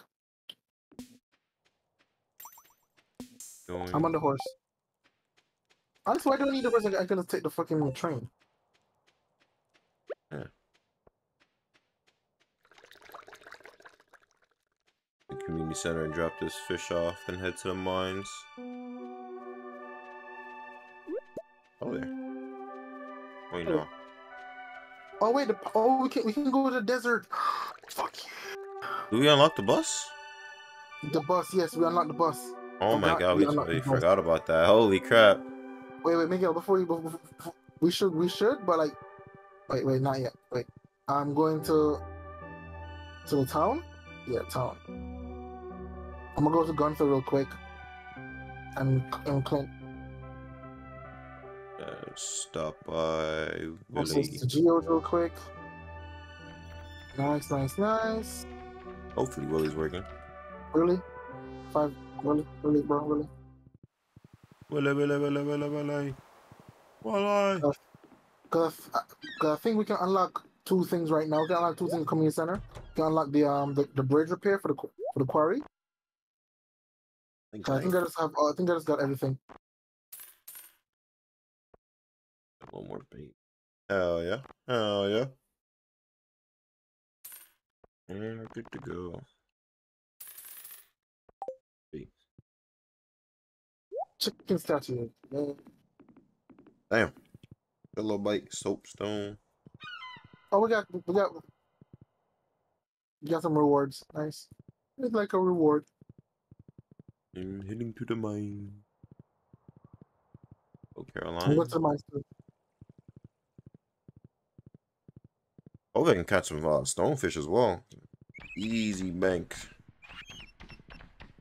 Doing- I'm on the horse. Honestly, why do I need the horse? I'm gonna take the fucking train. the community center and drop this fish off and head to the mines. Oh there. Wait no. Oh wait, the, oh we can we can go to the desert. Fuck Do we unlock the bus? The bus, yes, we unlocked the bus. Oh my god, we we, we the bus. forgot about that. Holy crap. Wait, wait, Miguel, before you, before, we should, we should, but like, wait, wait, not yet. Wait, I'm going to, to the town. Yeah, town. I'm gonna go to Gunfair real quick. And and Clint, Uh, stop by Willy. to Geodes real quick. Nice, nice, nice. Hopefully Willy's working. Really? Five. Really, really, bro, Willy, Willy. Willy. Uh, Cause, I- cause I think we can unlock two things right now. We can unlock two things in the community center. We can unlock the um the, the bridge repair for the for the quarry. Think So I think I I just have. Uh, I think I just got everything. One more bait. Hell yeah. Hell yeah. And we're good to go. Chicken statue. Man. Damn. Little bite. Soapstone. Oh, we got we got we got some rewards. Nice. It's like a reward. I'm heading to the mine. Oh, Caroline. to the mine. Hope I can catch some uh, stonefish as well. Easy bank.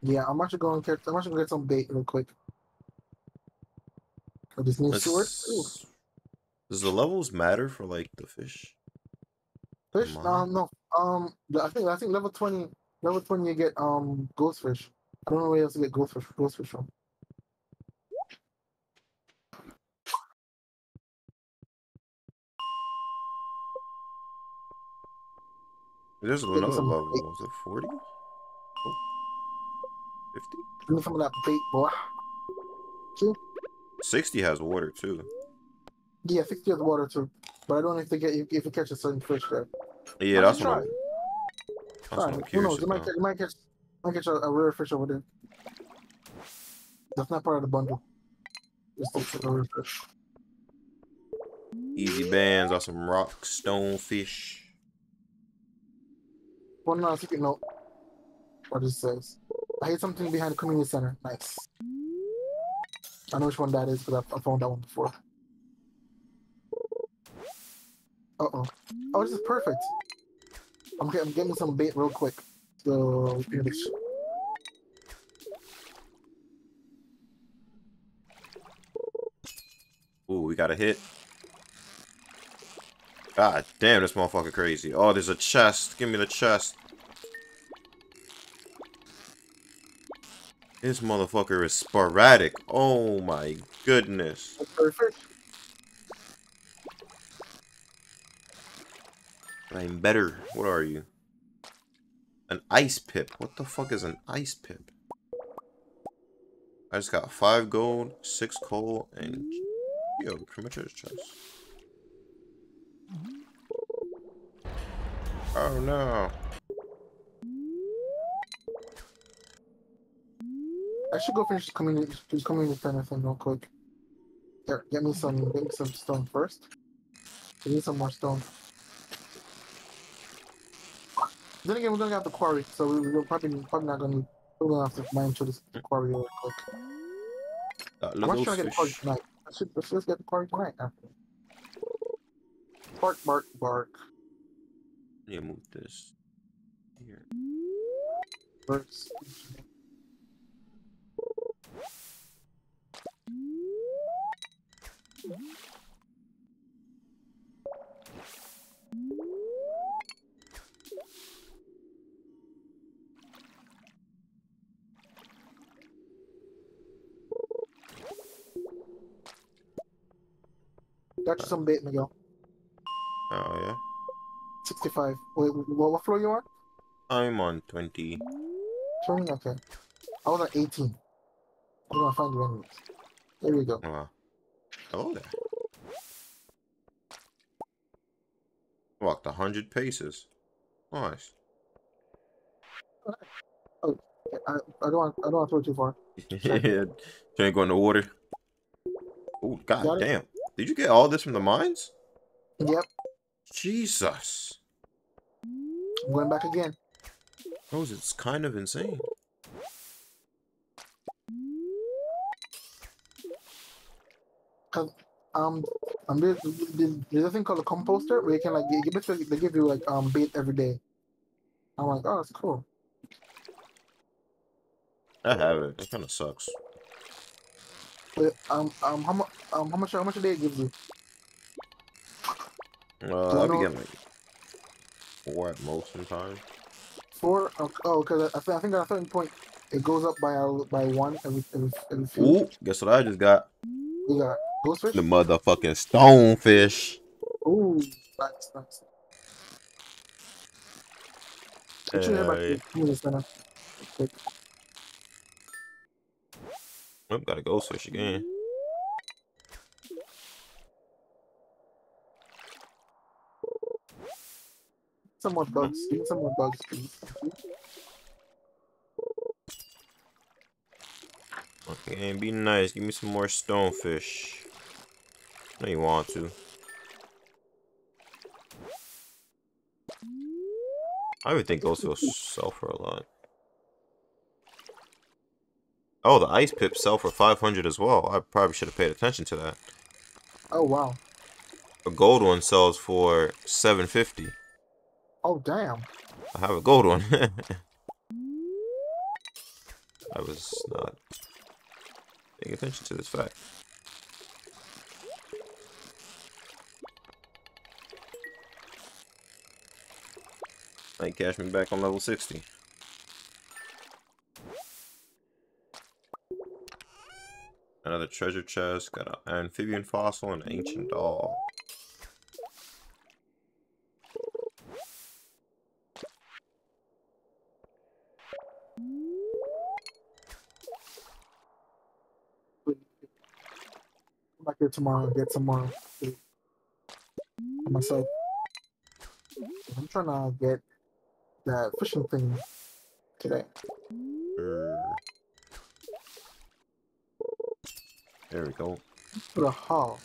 Yeah, I'm actually going to catch. I'm actually going to get some bait real quick. This new Let's- sword. Ooh, Does the levels matter for like the fish? fish? Um, no. Um, I think I think level twenty. Level twenty, you get um ghost fish. I don't know where else to get ghost fish. Ghost fish from. There's another level. bait. Was it 40? Oh. 50? Give me some of that bait, boy. 60 has water too. Yeah, sixty has water too. But I don't know if they get if you catch a certain fish there. Yeah, that's don't what I'm, that's what I'm. Who knows? You might, catch, you might catch, might catch a, a rare fish over there. That's not part of the bundle. Just a, rare fish. Easy bands are some rock stonefish. One uh, secret note. What it says. I hid something behind the community center. Nice. I know which one that is because I, I found that one before. Uh oh. Oh, this is perfect. I'm I'm getting some bait real quick. So, here it is. Ooh, we got a hit. God damn, this motherfucker crazy. Oh, there's a chest. Give me the chest. This motherfucker is sporadic. Oh my goodness. I'm better. What are you? An ice pip. What the fuck is an ice pip? I just got five gold, six coal, and yo, premature chest. Oh no. I should go finish the community, the community thing real quick. Here, get me some, get me some stone first. I need some more stone. Then again, we're gonna have the quarry, so we, we're probably probably not gonna we're gonna have to mine through this quarry real quick. That I'm not trying to get the quarry tonight. Let's, just- let's just get the quarry tonight. After. Bark, bark, bark. I to move this here. Birds. Got you some bait, Miguel. Oh yeah. 65. Wait, what, what floor you on? I'm on 20. 20? Okay. I was at 18. I'm gonna find you anyways. There we go. Uh, hello there. Walked a hundred paces. Nice. Oh, I, I don't want I don't want to throw it too far. yeah, can't go in the water. Oh god Got it. damn! Did you get all this from the mines? Yep, Jesus, I'm going back again. Rose, it's kind of insane. Cause um um there's, there's, there's a thing called a composter where you can like you give they give you like um bait every day. I'm like, oh that's cool. I have it. It kind of sucks. Wait, um um how much um how much how much a day it gives you? Uh, I'll be getting like four at most sometimes. Four? Oh, oh cause I, I think I think at a certain point It goes up by a, by one every every, every few. Ooh, guess what I just got? We got. The motherfucking stonefish. Ooh, nice, nice. Get your head back to Hey. the community center. Quick. Oh, got a ghostfish again. Some more bugs. Give me some more bugs, please. Okay, be nice. Give me some more stonefish. No, you want to. I would think those will sell for a lot. Oh, the ice pips sell for 500 as well. I probably should have paid attention to that. Oh wow. A gold one sells for 750. Oh damn. I have a gold one. I was not paying attention to this fact. Might cash me back on level 60. Another treasure chest, got an amphibian fossil and an ancient doll. Come back here tomorrow and get some more myself. I'm trying to get that fishing thing today. There we go. For the haul.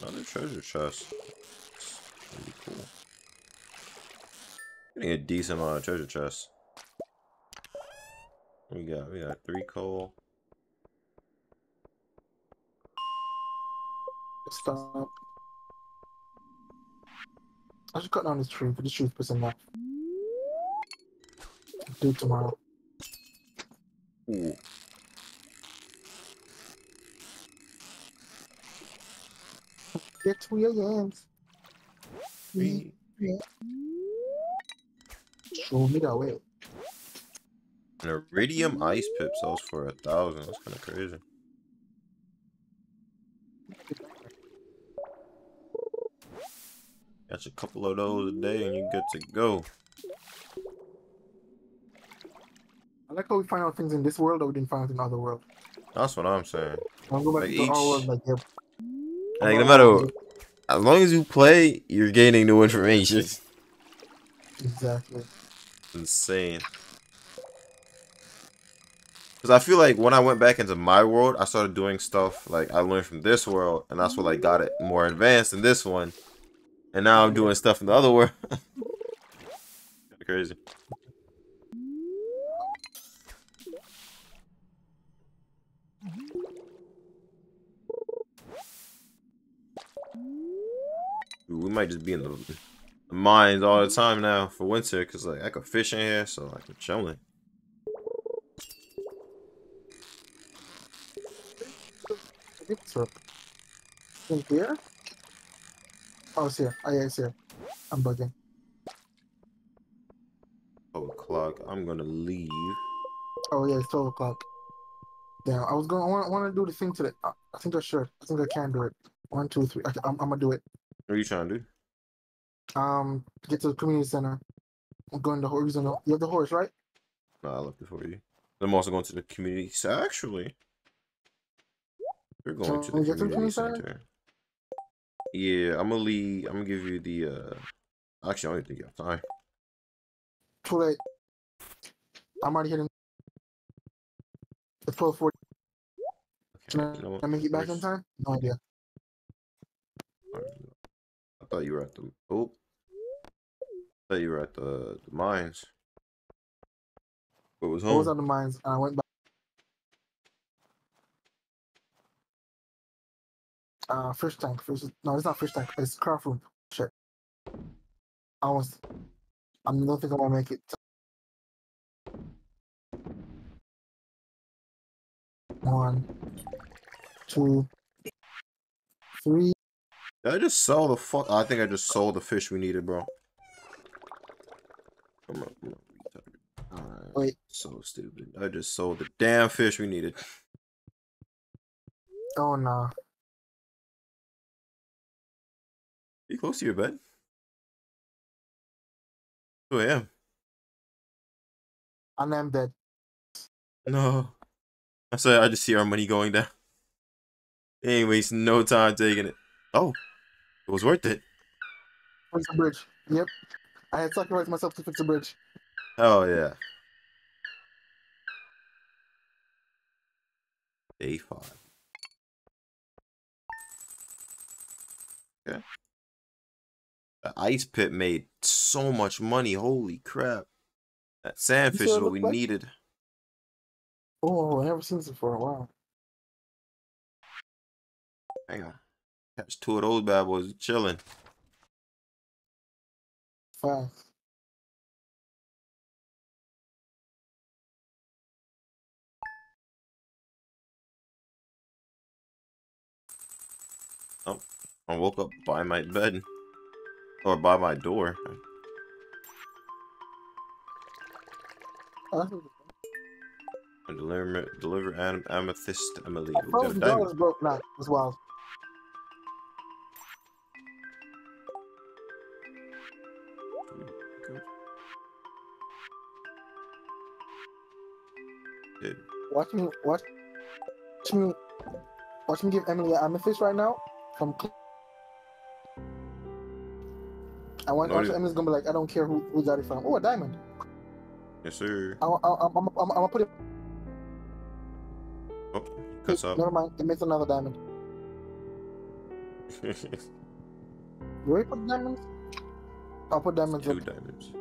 Another treasure chest. That'd cool. Getting a decent amount of treasure chests. We got? We got three coal. Stop. I should cut down this tree, but this tree's pissing me off. Do it tomorrow. Ooh. Get to your yams. Three. Show me that way. An iridium ice pip sells for a thousand. That's kind of crazy. Got a couple of those a day and you good to go. I like how we find out things in this world that we didn't find out in other world. That's what I'm saying. I'll go back Like to our each- world like yeah. Like no matter, as long as you play, you're gaining new information. Exactly. insane. Because I feel like when I went back into my world, I started doing stuff like I learned from this world, and that's what like got it more advanced in this one. And now I'm doing stuff in the other world. Crazy. Dude, we might just be in the, the mines all the time now for winter, cause like I could fish in here, so like I'm chilling. It's up. In here? Oh, it's here. Oh, yeah, it's here. I'm bugging. Twelve o'clock. I'm gonna leave. Oh, yeah, it's 12 o'clock. Damn, I was going, I want, I want to do the thing today. I, I think I should. I think I can do it. One, two, three. Okay, I'm, I'm going to do it. What are you trying to do? Um, get to the community center. I'm going to horse. You have the horse, right? Nah, I left it for you. I'm also going to the community. So actually, we're going to the to the community community center. Yeah, I'm gonna leave. I'm gonna give you the. uh Actually, I don't even think you have time. Too late. I'm already hitting. It's 12:40. Okay, Can I, you know can I make it back in time? No idea. I thought you were at the. Oh. I thought you were at the, the mines. What was home. I was on the mines and I went back. Uh, fish tank. Fish. No, it's not fish tank. It's craft room. Shit. I was. I don't think I'm gonna make it. One, two, three. Did I just sell the fuck? I think I just sold the fish we needed, bro. Come on, come on. Alright. Wait. So stupid. I just sold the damn fish we needed. Oh no. You close to your bed? 2 a.m. And I'm dead. No. I said I just see our money going down. Ain't wasting no time taking it. Oh, it was worth it. Fix the bridge. Yep. I had sacrificed myself to fix the bridge. Oh yeah. Day five. Okay. The ice pip made so much money. Holy crap. That sandfish is what we like? needed. Oh, I never seen this before. Wow. Hang on. Catch two of those bad boys chilling. Fast. Oh, I woke up by my bed. Or by my door. Oh, deliver, deliver am- amethyst to Emily. I Ooh, got a froze the diamond. dollars broke. Nah, as well. Watch me. Watch. Watch me. Watch me give Emily an amethyst right now. From. I want. No, Watch you- Emily's gonna be like, I don't care who who got it from. Oh, a diamond. Yes, sir. I, I, I'm, I'm, I'm, I'm gonna put it. Oh, cuts up. Never mind. It makes another diamond. Already put diamonds? I'll put diamonds Two up. diamonds.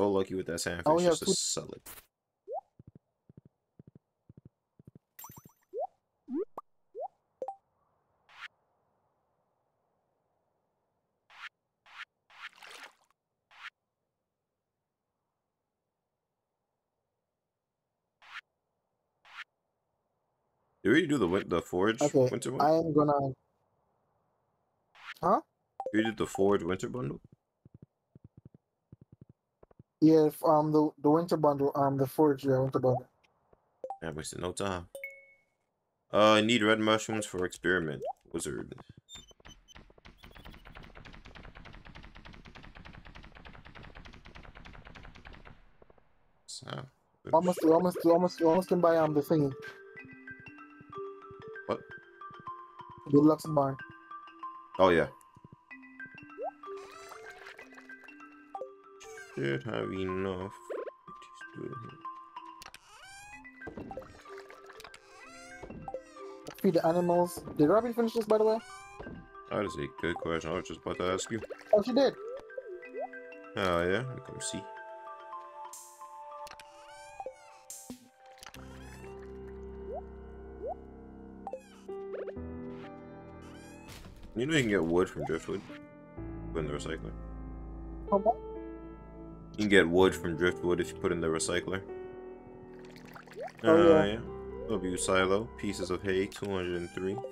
So lucky with that sandfish Oh, yeah, just to sell it. Did we do the the forge Okay, winter one? I am gonna. Huh? We did the forge winter bundle. Yeah, if, um, the the winter bundle, um, the forge, yeah, winter bundle. I wasted no time. Uh, I need red mushrooms for experiment. Wizard. So, Almost, you almost, you almost, you almost can buy um the thingy. What? Good luck, barn. Oh yeah. Should have enough. to do here. Feed the animals. Did Robin finish this, by the way? That is a good question. I was just about to ask you. Oh, she did. Oh yeah, let me come see. You know you can get wood from driftwood. when the recycler. Come on. You can get wood from driftwood if you put in the recycler. Oh, uh, yeah. W silo, pieces of hay, 203. Oh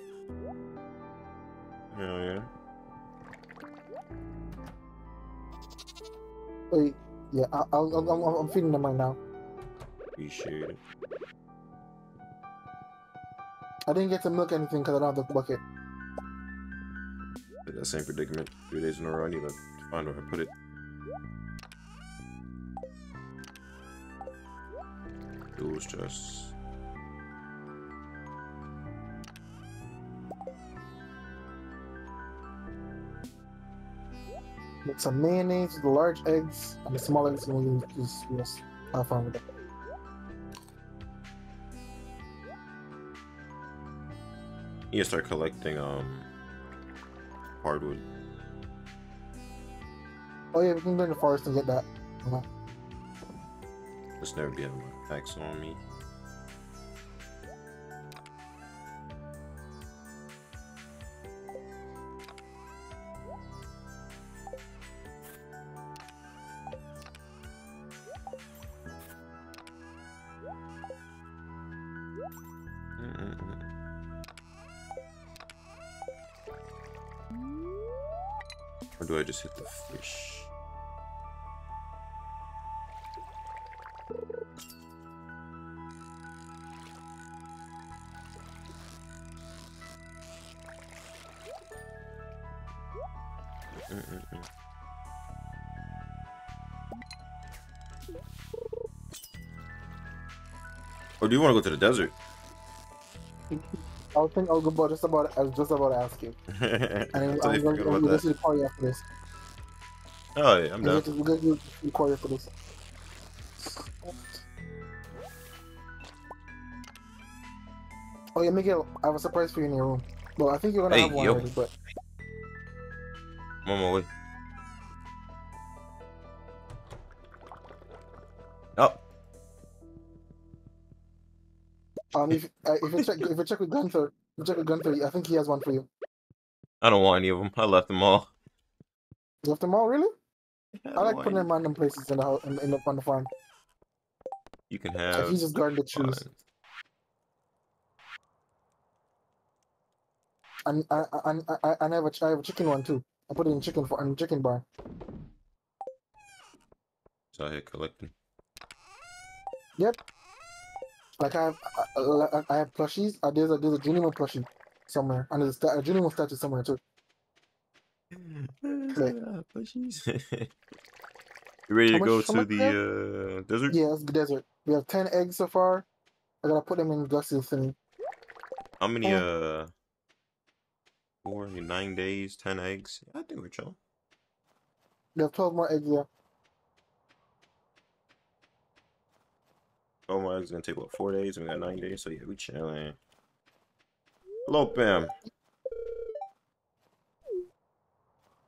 yeah. Wait, yeah, I, I'll, I'll, I'm, I'm feeding them right now. Appreciate it. I didn't get to milk anything because I don't have the bucket. Did that same predicament three days in a row. I need to find where I put it. Chests. Make some mayonnaise, the large eggs, and the small eggs. And just yes, have fun with it. You start collecting um hardwood. Oh yeah, we can go in the forest and get that. Just never be having axe on me. Do you want to go to the desert? I was thinking, I was about just about, I was just about to ask you. And I'm, totally I'm going to about to the party after this. Oh yeah, I'm down. we're going to the party after this. Oh yeah, Miguel, I have a surprise for you in your room. Well, I think you're gonna Hey, have one yo. already, but I'm on uh, if you check if you check with Gunther, if you check with Gunther, I think he has one for you. I don't want any of them. I left them all. You left them all, really? I I like putting them random places in the house, in, in the, on the farm. You can Like have. he's just guarding the mine. And I, I, I, I, I have a, ch- I have a chicken one too. I put it in chicken for in chicken bar. So I hit collecting. Like I have, I, I, I have plushies. Uh, there's a there's a Junimo plushie somewhere, and there's a, sta- a Junimo statue somewhere too. Like, plushies. you ready to How go to the uh, desert? Yeah, it's the desert. We have ten eggs so far. I gotta put them in Gus's thing. How many? Oh. Uh, four, nine days, ten eggs. I think we're chilling. We have twelve more eggs. Yeah. Oh my eggs gonna take what four days, and we got nine days. So yeah, we chilling. Hello, Pam.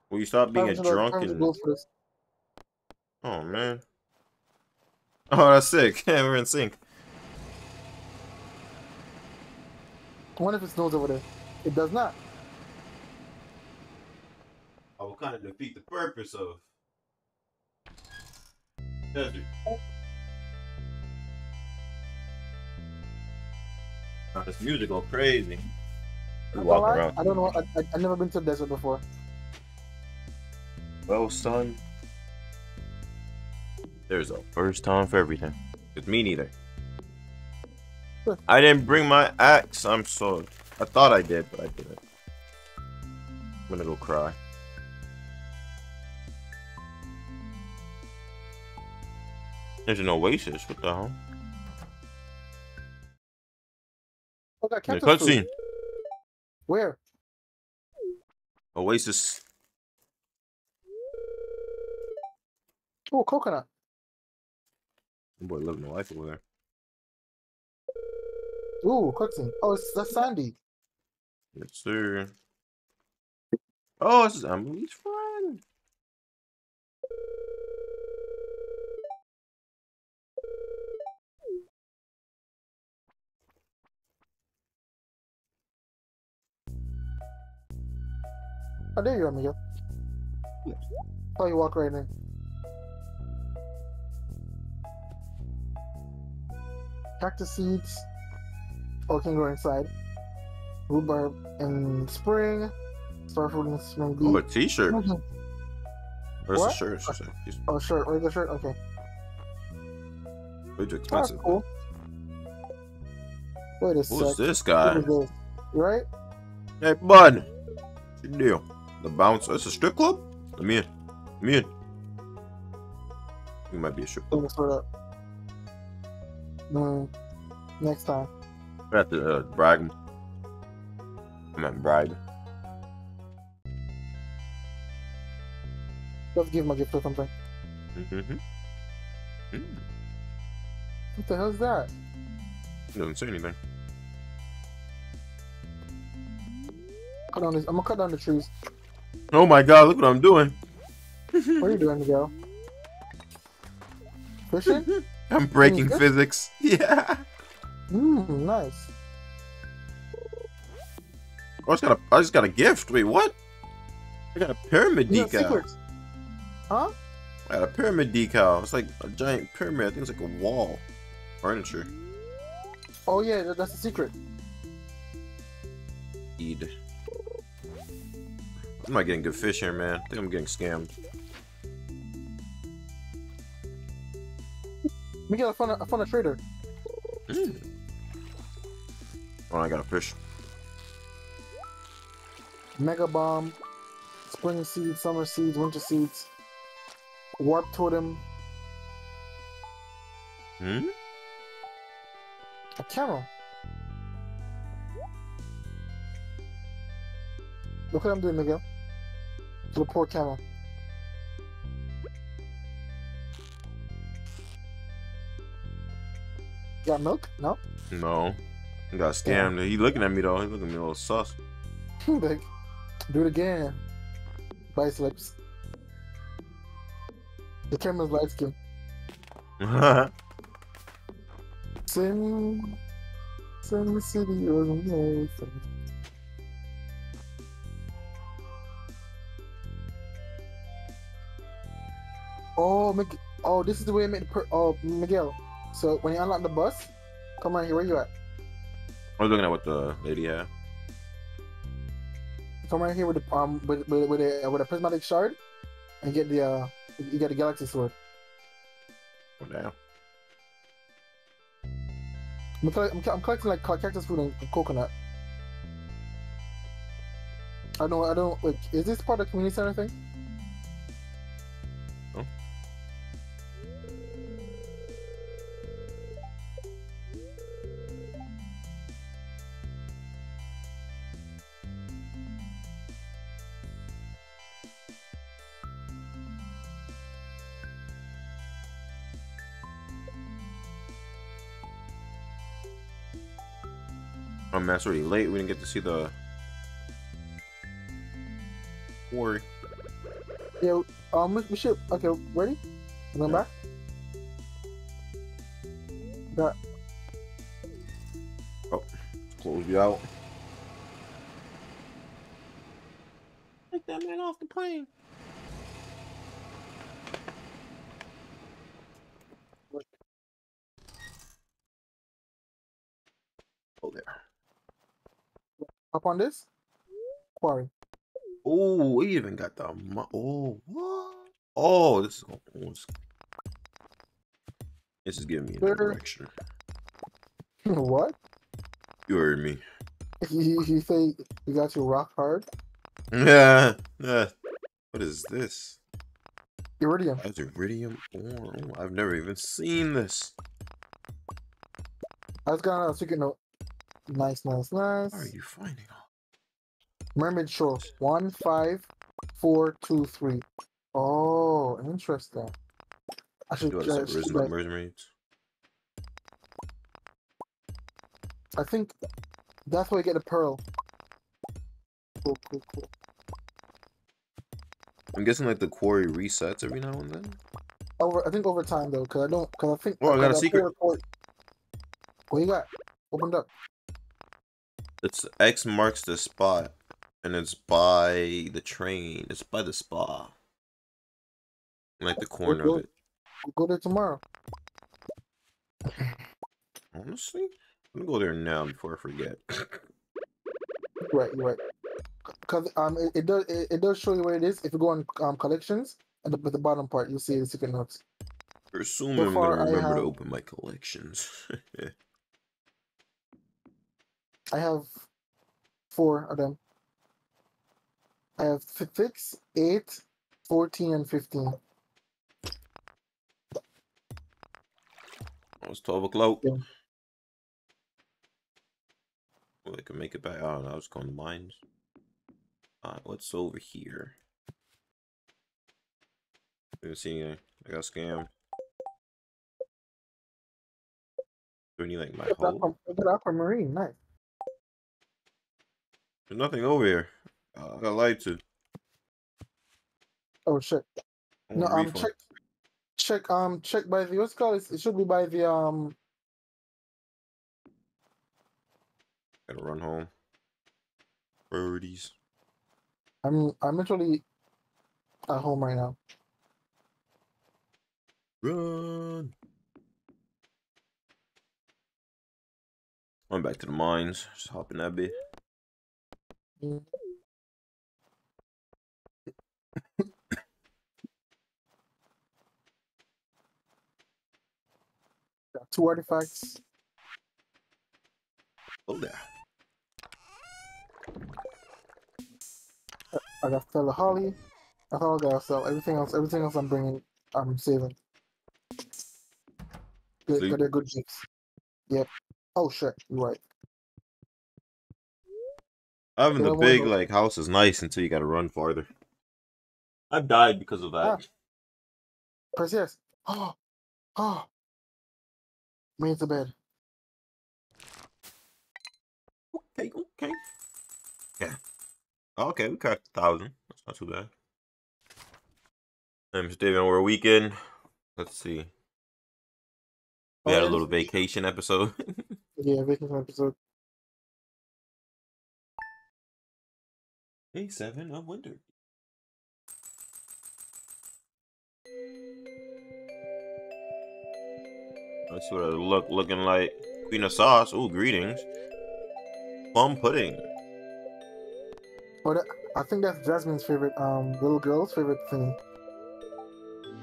Will you stop being a $500 drunken? gold for this. Oh man. Oh, that's sick. We're in sync. I wonder if it snows over there. It does not. I will kind of defeat the purpose of desert. Oh, this music go crazy. We Not walk gonna around. I don't know. I, I, I've never been to the desert before. Well, son, there's a first time for everything. It's me neither. Huh. I didn't bring my axe. I'm sorry. I thought I did, but I didn't. I'm gonna go cry. There's an oasis. What the hell? Got Yeah, cactus cutscene. Where? Oasis. Oh, coconut. Oh boy, living the life over there. Ooh, cutscene. Oh, it's that's Sandy. Yes, sir. Oh, this is Emily's friend. Oh, there you are, Miguel. Oh, you walk right in. Cactus seeds. Oh, can go inside. Rhubarb in spring. Starfruit in spring. Oh, a t-shirt. Mhm. Where's the What? shirt? Just like, it's Oh, shirt. Regular shirt. Okay. way too That's expensive. cool. Wait a Who's sec. this guy? is this? You right? Hey, bud. What's your deal? The bounce. That's a strip club? Let me in. Let me in. You might be a strip club. sort up. Mm, next time. I have to uh, brag him. I meant brag. Let's give him a gift or something. Mm-hmm. Mm. What the hell is that? He doesn't say anything. Cut down this. I'm gonna cut down the trees. Oh my god, look what I'm doing. What are you doing, Miguel? Fishing? I'm breaking physics. Yeah. Mmm, nice. Oh, I just got a, I just got a gift. Wait, what? I got a pyramid You decal. Huh? I got a pyramid decal. It's like a giant pyramid. I think it's like a wall. Furniture. Oh yeah, that's a secret. Eid. I'm not getting good fish here, man. I think I'm getting scammed. Miguel, I found a, I found a trader. Mm. Oh, I got a fish. Mega bomb, spring seeds, summer seeds, winter seeds, warp totem, Hmm? a camel. Look what I'm doing, Miguel. The poor. You got milk? No? No. I got scammed. He looking at me though. He looking at me a little sus. like, Do it again. Buy slips. The camera's light skin. Sin. Sin City was amazing. Oh, Mig- oh, this is the way I made the per- oh Miguel. So when you unlock the bus, come right here. Where you at? I was looking at what the lady had. Come right here with the um with with, with a with a prismatic shard, and get the uh you get the galaxy sword. Oh, damn. I'm, I'm, I'm collecting like cactus food and coconut. I don't I don't like is this part of the community center thing? Man, it's already late. We didn't get to see the quarry. Yeah. Um. We, we should. Okay. Ready? Going Yeah. back. Got. Close you out. Take that man off the plane. Up on this. Quarry. Oh, we even got the oh what? Oh, this is oh, this, is giving me a direction. what? You heard me. You, you say you got your rock hard? Yeah. What is this? Iridium. That's iridium ore. Oh, I've never even seen this. I was gonna a secret note. Nice, nice, nice. Where are you finding all? Mermaid Shore. One five four two three. Oh, interesting. I should. Do I uh, say should like- mermaids? I think that's where you get the pearl. Cool, cool, cool. I'm guessing like the quarry resets every now and then. Over, I think over time though, because I don't, because I think. Oh, I got a 'cause secret. poor- poor- What you got? Opened up. It's X marks the spot, and it's by the train. It's by the spa. Like the corner of it. We'll go there tomorrow. Honestly, I'm gonna go there now before I forget. Right, you're right. Because um, it, it does it, it does show you where it is. If you go on um collections and the, at the bottom part, you'll see the secret notes. Assuming I'm gonna I remember to open my collections. I have four of them. I have six, eight, 14, and 15. Oh, it's 12 o'clock. Yeah. Well, I can make it back. Oh, I was going to mines. Alright, what's over here? Didn't see. I got scammed. Do I need like my Good hoe? aqua- good aquamarine, nice. There's nothing over here. Uh, I got lied to. Oh shit. No, um, refund. check, check, um, check by the what's it called? It should be by the um. Gotta run home. Priorities. I'm I'm literally at home right now. Run. I'm back to the mines. Just hopping in that bit. Got two artifacts. Oh there. I got Stella Holly. I thought I got sell everything else. Everything else I'm bringing, I'm saving. Good, so you... they're good jeeps. Yep. Oh shit, you're right. Having the big like house is nice until you gotta run farther. I've died because of that. Ah. Press yes. Oh, oh. Me into bed. Okay, okay. Yeah. Okay, we cracked a thousand. That's not too bad. I'm Steven. We're a weekend. Let's see. We Oh, had a little vacation episode. Yeah, vacation episode. Day seven of winter. Let's see what it look looking like. Queen of sauce. Ooh, greetings. Plum pudding. That, I think that's Jasmine's favorite, um, little girl's favorite thing.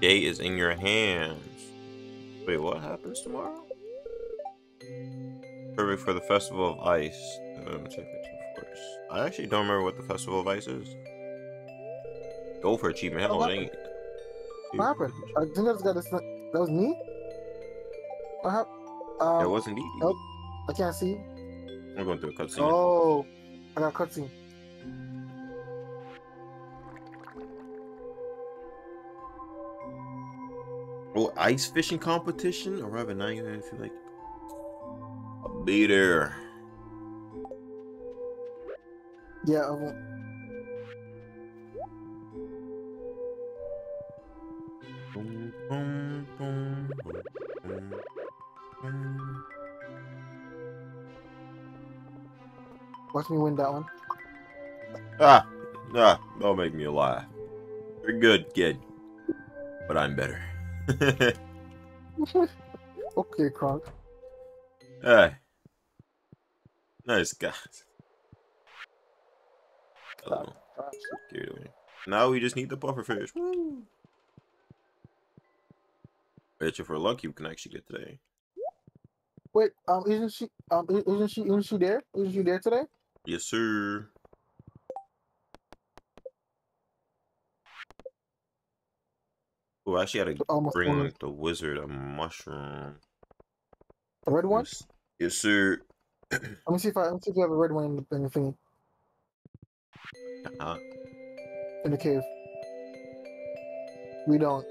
Day is in your hands. Wait, what happens tomorrow? Perfect for the Festival of Ice. Um, take it to force. I actually don't remember what the Festival of Ice is. Go for achievement. Hell, what it ain't. What happened? I think that's got this. That was me. What happened? Um, It wasn't easy. nope. I can't see. I'm going through a cutscene. Oh, I got a cutscene. Oh, ice fishing competition? Arrive at 9 if you like. I'll be there. Yeah, I won't. Watch me win that one. Ah, ah, don't make me laugh. You're good, kid. But I'm better. okay, Kronk. hey. Nice guys. Oh, carried away. Now we just need the puffer fish. Woo! Bet you for luck you can actually get today. Wait, um, isn't she, um, isn't she, isn't she there? Isn't she there today? Yes, sir. Oh, I actually had to Almost bring like, the wizard a mushroom. A red one? Yes, yes sir. Let me see if I, let me see if you have a red one in the, in the thingy, Uh, in the cave. We don't.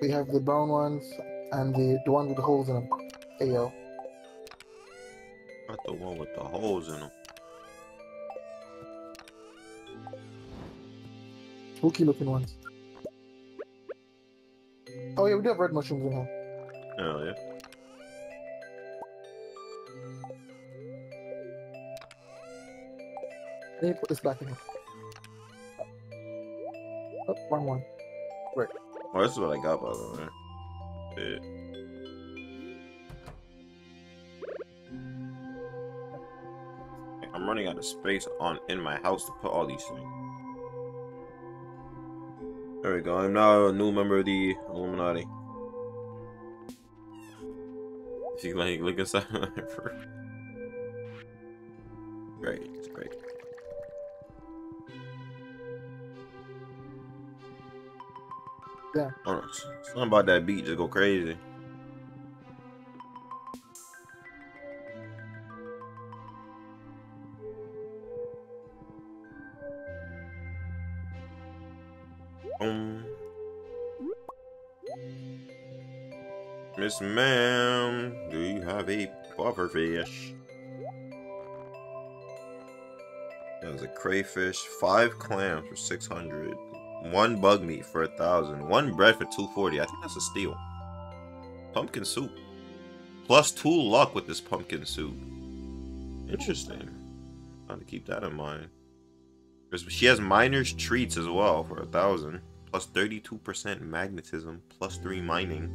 We have the brown ones and the the one with the holes in them. Ayo. not the one with the holes in them. Spooky looking ones. Oh yeah, we do have red mushrooms in here. Oh yeah. Need to put this back in here. Oh, wrong one. Well, this is what I got by the way. Yeah. I'm running out of space on in my house to put all these things. There we go. I'm now a new member of the Illuminati. If you like look inside my No, something about that beat just go crazy. Um, Miss Ma'am, do you have a puffer fish? There's a crayfish, five clams for 600, one bug meat for a thousand, one bread for 240. I think that's a steal. Pumpkin soup. Plus two luck with this pumpkin soup. Interesting. Got to keep that in mind. She has miner's treats as well for a thousand. Plus 32% magnetism. Plus three mining.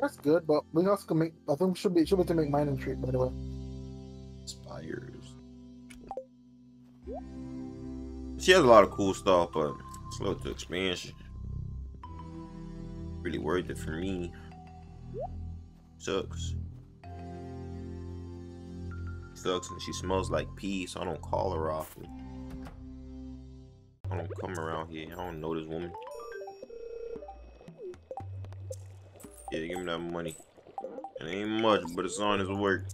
That's good, but we also can make. I think we should be should be able to make mining treat by the way. She has a lot of cool stuff, but little too expansion. Really worth it for me. Sucks. Sucks and she smells like pee, so I don't call her often. I don't come around here. I don't know this woman. Yeah, give me that money. It ain't much, but it's on his work.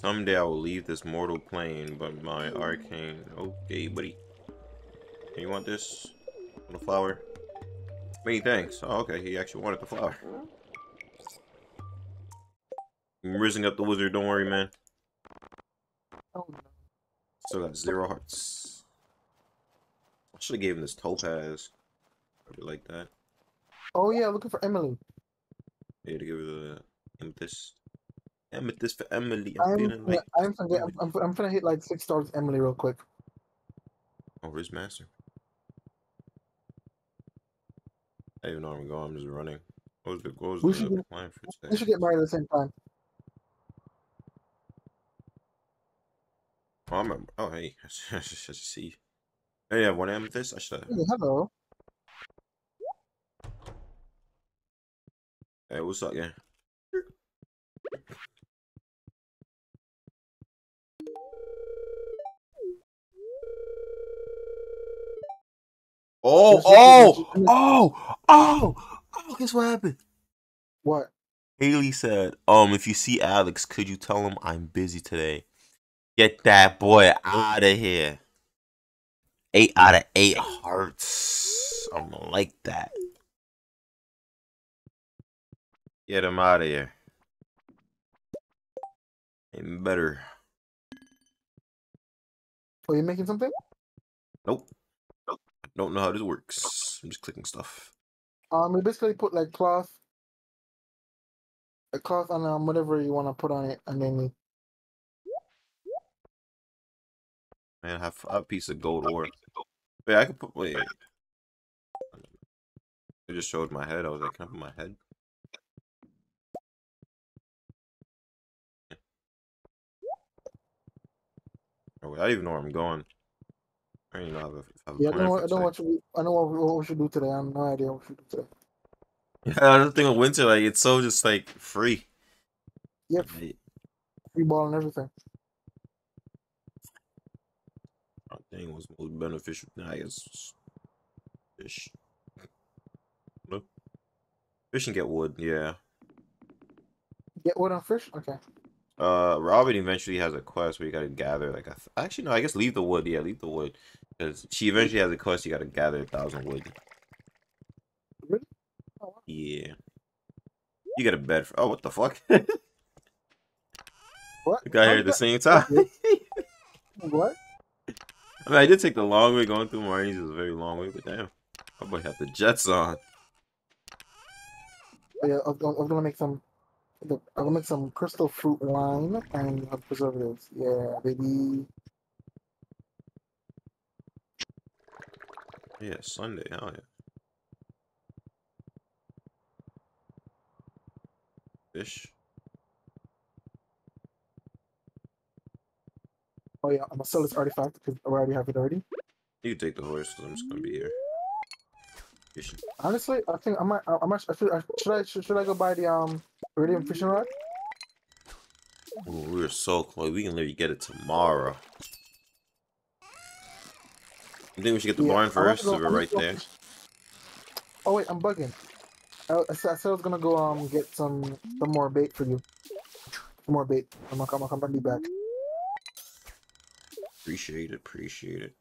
Someday I will leave this mortal plane, but my arcane. Okay, buddy. You want this? Want the flower? Many thanks. Oh, okay, he actually wanted the flower. I'm rising up the wizard, don't worry, man. Oh no. Still got zero hearts. I should have gave him this topaz. Probably like that. Oh yeah, looking for Emily. Yeah, to give her the amethyst. Amethyst for Emily. I'm, I'm feeling like. I'm gonna get, I'm, I'm gonna hit like six stars Emily real quick. Oh, where's Master? I don't even know where I'm going. I'm just running. What was the, was We should get- We should get married at the same time. Oh, I'm a, oh, hey. I should I see. Oh, hey, yeah, one amethyst? I should have. Hey, hello. Hey, what's up, yeah? Oh, oh, oh, oh, oh, guess what happened? What? Haley said, um, if you see Alex, could you tell him I'm busy today? Get that boy out of here. Eight out of eight hearts. I don't like that. Get him out of here. Ain't better. Oh, you making something? Nope. Don't know how this works. I'm just clicking stuff. Um, we basically put like cloth, a cloth on um whatever you want to put on it, and then Man, I have, I have a piece of gold ore. Wait, I could put. Wait. It just showed my head. I was like, can I put my head? Oh, wait, I don't even know where I'm going. I don't if I have yeah. I don't know. for what- I don't know what you, I know what we, what we should do today. I have no idea what we should do today. Yeah, the thing with winter, like, it's so just, like, free. Yep, Like, free ball and everything. I think was most beneficial. I guess fish. No. Fish and get wood, yeah. Get wood on fish. Okay. Uh, Robin eventually has a quest where you gotta gather like a. Th- Actually, no. I guess leave the wood. Yeah, leave the wood because she eventually has a quest. You gotta gather a thousand wood. Really? Oh. Yeah. You got a bed. For, oh, what the fuck? What? we got here oh, at the same time. What? I mean, I did take the long way going through Marnie's. It was a very long way, but damn, my boy had the jets on. Oh, yeah, I'm, I'm gonna make some. I'm gonna make some crystal fruit wine and preservatives. Yeah, baby. Yeah, Sunday. Hell yeah. Fish. Oh yeah, I'm gonna sell this artifact because I already have it already. You can take the horse because I'm just gonna be here. Fishing. Honestly, I think I might. I, I might. I should, I, should I should, should I go buy the um iridium fishing rod? Ooh, we were so close. We can literally get it tomorrow. I think we should get the Yeah, barn first, go- so we're right there. Oh wait, I'm bugging. I, I, said, I was gonna go um get some some more bait for you. Some more bait. I'm gonna come. Gonna be back. Appreciate it, appreciate it.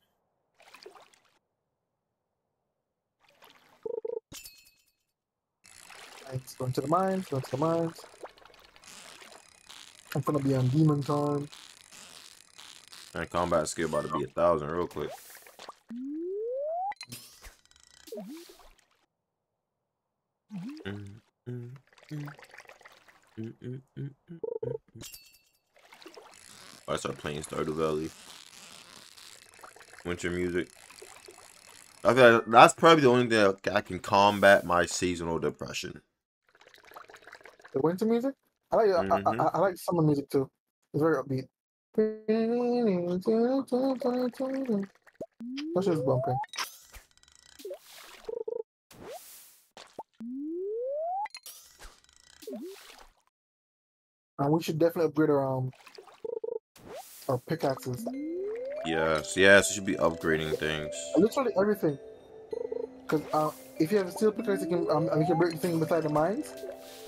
Thanks. Going to the mines. Going to the mines. I'm gonna be on demon time. And combat skill about to be a thousand real quick. Mm, mm, mm. Mm, mm, mm, mm, mm, mm. Mm-hmm. Mm-hmm. Mm-hmm. I start playing Stardew Valley. Winter music. I feel like that's probably the only thing that I can combat my seasonal depression. The winter music. I like. I, I, Mhm. I, I like summer music too. It's very upbeat. That's just bumping. And we should definitely upgrade our um our pickaxes. Yes, yes, you should be upgrading things. Literally everything. Because uh, if you have a steel pickaxe, you can um, you can break the thing beside the mines.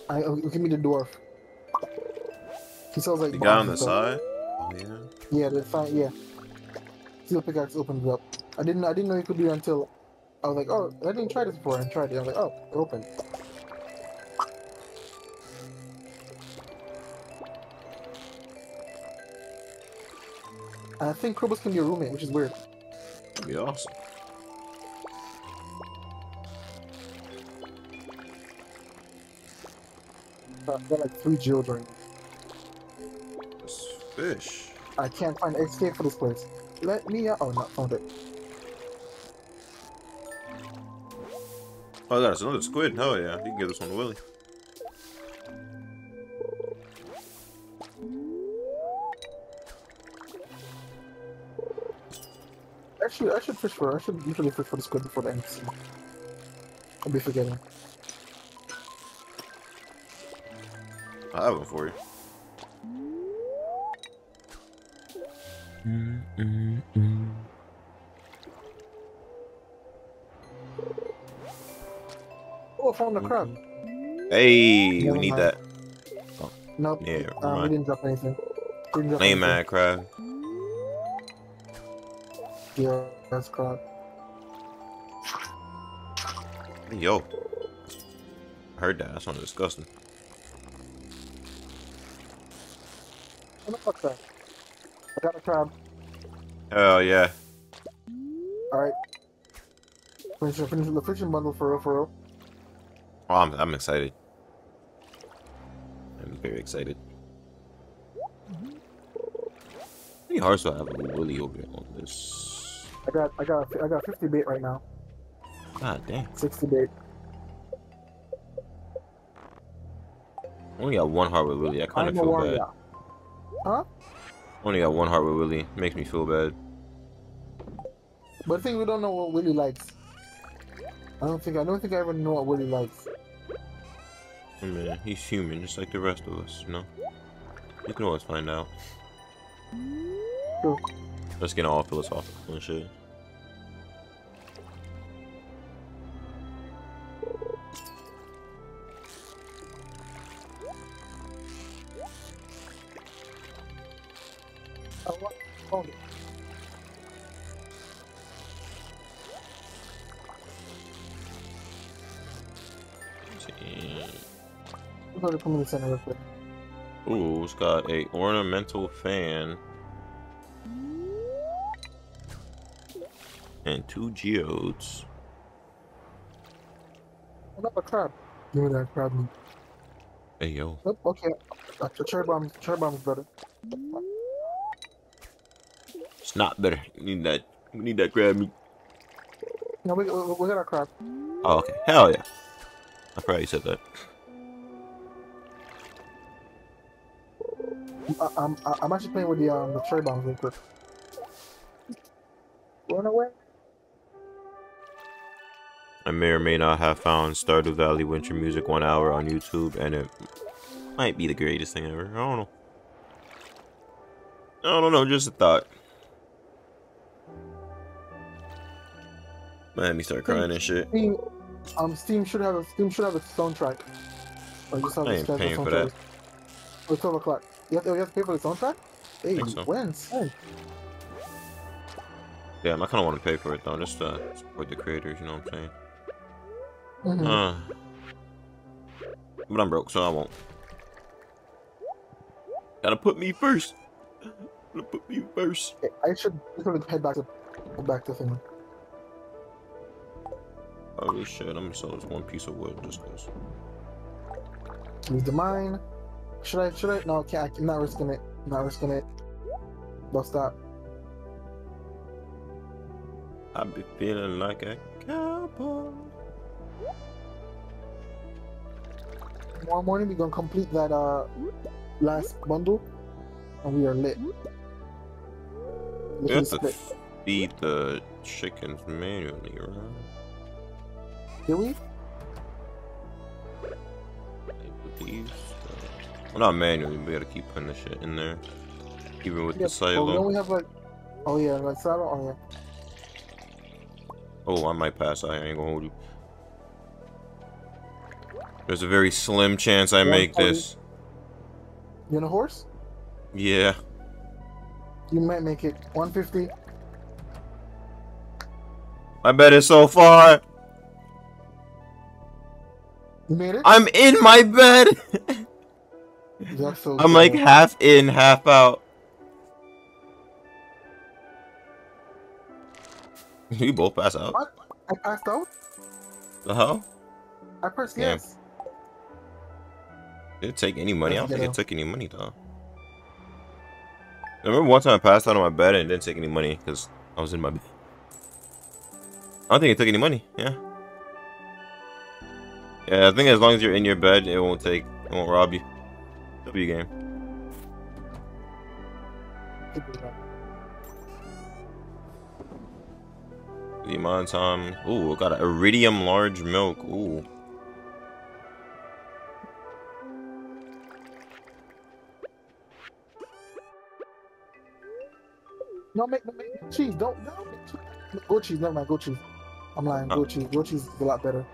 I we can meet the dwarf. He sells like The guy on the side? Oh yeah. Yeah, the fine. Yeah, steel pickaxe opens up. I didn't I didn't know you could do it until I was like, oh, I didn't try this before. I tried it. I was like, oh, it opened. And I think Krobus can be a roommate, which is weird. That'd be awesome. Uh, got like three children. This fish. I can't find an escape for this place. Let me out. Oh, not found it. Oh, that's another squid. Hell yeah. You can give this one to Willy. Actually, I should fish for. I should usually fish for the squid before the end. I'll be forgetting. I have one for you. Oh, I found a crab. Hey, we need mind. that. Nope. Yeah, um, we didn't drop anything. Didn't drop Name anything. man crab. Yeah, that's. Hey, yo. I heard that. That sounded disgusting. What the fuck that? I got a crab. Hell yeah. Alright. Finish, finish the fishing bundle for real, for real. Oh, I'm, I'm excited. I'm very excited. How many hearts do I have Willy over on this? I got, I got, I got 50 bait right now. Ah, God damn. 60 bait. Only got one heart with Willy. I kind of feel bad. Huh? Only got one heart with Willy. Makes me feel bad. But the thing we don't know what Willy likes. I don't think I don't think I ever know what Willy likes. I mean, he's human, just like the rest of us, you know? You can always find out. True. Let's get all philosophical and shit. Oh, what? See. We'll go to community center real quick. Ooh, it's got a ornamental fan. And two geodes. Another crab. Give me that crab meat. Hey yo. Nope, okay. Actually, cherry bomb, cherry bomb is better. It's not better. We need that we need that grab meat. No, we, we, we got our crab. Oh okay. Hell yeah. I probably said that. I, I'm, I- I'm actually playing with the um the cherry bombs real quick. Run away. I may or may not have found Stardew Valley Winter Music one hour on YouTube, and it might be the greatest thing ever. I don't know. I don't know, just a thought. Might me start crying and shit. Steam, um, Steam should have a Steam should have a soundtrack. Or just have I a ain't paying for soundtrack. that. Oh, it's 12 o'clock. You have, to, you have to pay for the soundtrack? Hey, so. when? Son. Damn, I kind of want to pay for it though, just to support the creators. You know what I'm saying? Mhm. Uh, but I'm broke, so I won't. Gotta put me first. Gotta put me first. I should head back to back to thing. Holy shit, I'm gonna sell this one piece of wood just cause. Use the mine. Should I? Should I? No, can't. I'm not risking it. not risking it. Don't stop. I be feeling like a cowboy. Tomorrow morning we're gonna complete that uh last bundle, and we are lit. We have to feed the chickens manually, right? Do we? I believe so. Well, not manually, we gotta keep putting the shit in there. Even with Yeah, the silo. we have like? Oh yeah, like silo. Oh yeah. Oh, I might pass. I ain't gonna hold you. There's a very slim chance I make this. You in a horse? Yeah. You might make it 150. I bet is so far. You made it? I'm in my bed. So I'm like half in, half out. We both pass out. What? I passed out? The hell? I pressed Yeah. yes. Did it take any money? I don't think it took any money though. I remember one time I passed out on my bed and didn't take any money because I was in my bed. I don't think it took any money. Yeah. Yeah, I think as long as you're in your bed, it won't take, it won't rob you. W game. Keep it up. The amount of time. Ooh, got an iridium large milk. Ooh. No, make, make cheese. Don't, don't make Goat cheese. Never mind. Goat cheese. I'm lying. Go oh. cheese. Goat cheese is a lot better.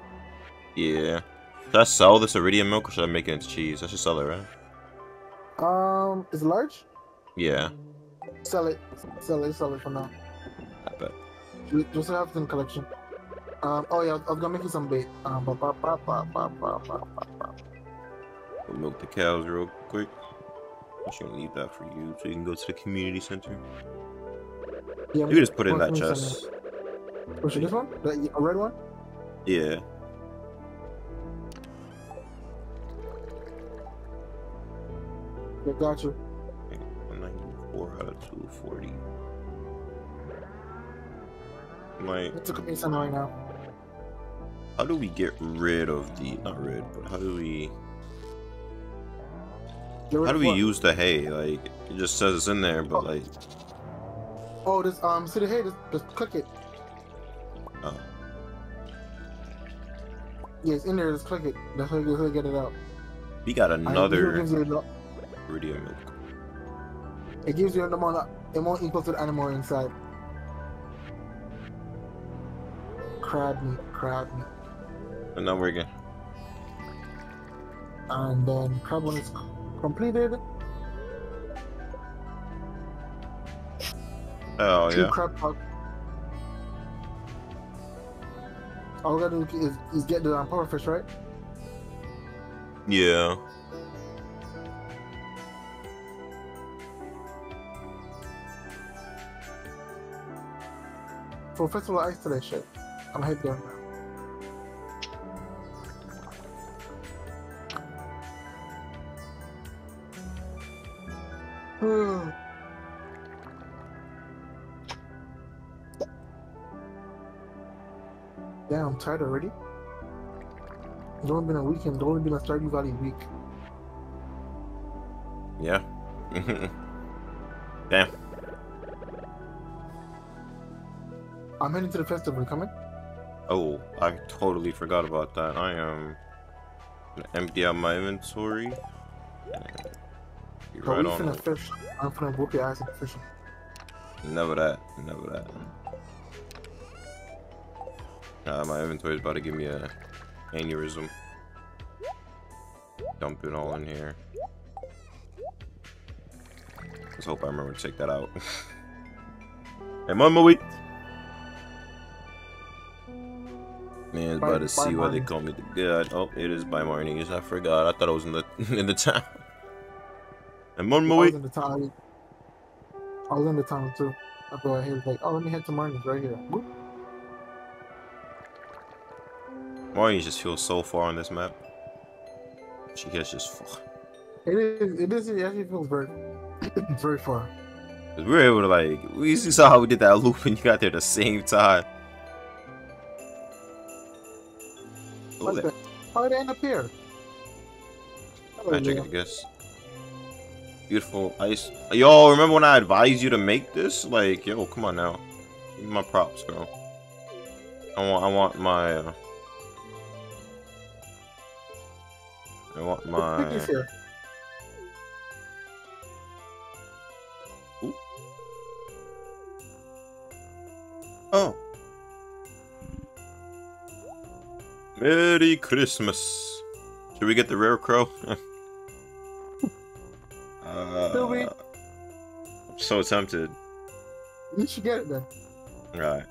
Yeah. Should I sell this iridium milk or should I make it into cheese? I should sell it, right? Um, is it large? Yeah. Sell it. Sell it. Sell it for now. I bet. Just have it in collection. Um, oh yeah, I was gonna make you some bait. Um, ba -ba -ba -ba -ba -ba -ba -ba. We'll milk the cows real quick. I'm just gonna leave that for you so you can go to the community center. Yeah. You can just put it in that chest. Oh, Which this one? The a red one? Yeah. Yeah, got you. 194 out of 240. Like, It's center right now. how do we get rid of the not rid, but how do we how do we what? use the hay? Like it just says it's in there, but oh. like Oh, this um. See the hay? Just, just click it. oh Yeah, it's in there. Just click it. That's how you get it out. we got another gives you the- iridium milk. It gives you the amount, amount equal to the animal inside. Crab meat, crab meat. And now we're again. And then crab one is completed. Oh Two yeah. crab. All we gotta do is, is get the um, power fish, right? Yeah. For festival ice today, shit. I'm head there. Hmm. I'm tired already. It's only been a weekend. It's only been a Stardew Valley week. Yeah. Damn. I'm heading to the festival. You coming? Oh, I totally forgot about that. I am gonna empty out my inventory. Be right we on. finna fish. I'm finna whoop your ass in fishing. Never that. Never that. Uh, my inventory is about to give me a aneurysm. Dump it all in here. Let's hope I remember to take that out. hey, mama, wait. Man, By- about to see why they call me the god. Oh, it is by Marnie's. I forgot. I thought I was in the in the town. And mama, I was in the town. I was in the town too. I go ahead like, oh, let me head to Marnie's right here. Whoop. Marnie just feels so far on this map. She gets just far. It is. It is. It actually feels very, very far. Cause we were able to like we you saw how we did that loop and you got there the same time. That? How did it end up here? Magic. I guess. Beautiful ice. Yo, remember when I advised you to make this? Like, yo, come on now. Give me my props, girl. I want I want my uh, I want my... Oh. Merry Christmas. Should we get the rare crow? uh. I'm so tempted. You should get it then. Alright.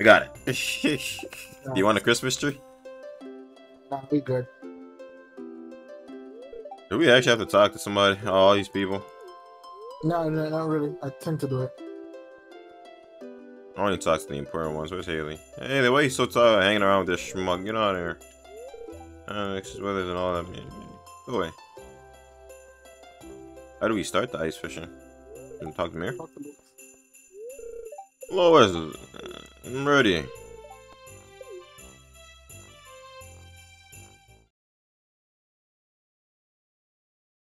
I got it. Do you want a Christmas tree? Nah, we good. Do we actually have to talk to somebody? All these people? No, no, not really. I tend to do it. I only talk to the important ones. Where's Haley? Hey, the way you so tired hanging around with this schmuck. Get out of here. Uh, Alexis Weathers and all that. Go away. How do we start the ice fishing? Can talk to Mir? Talk to Lucas. Hello,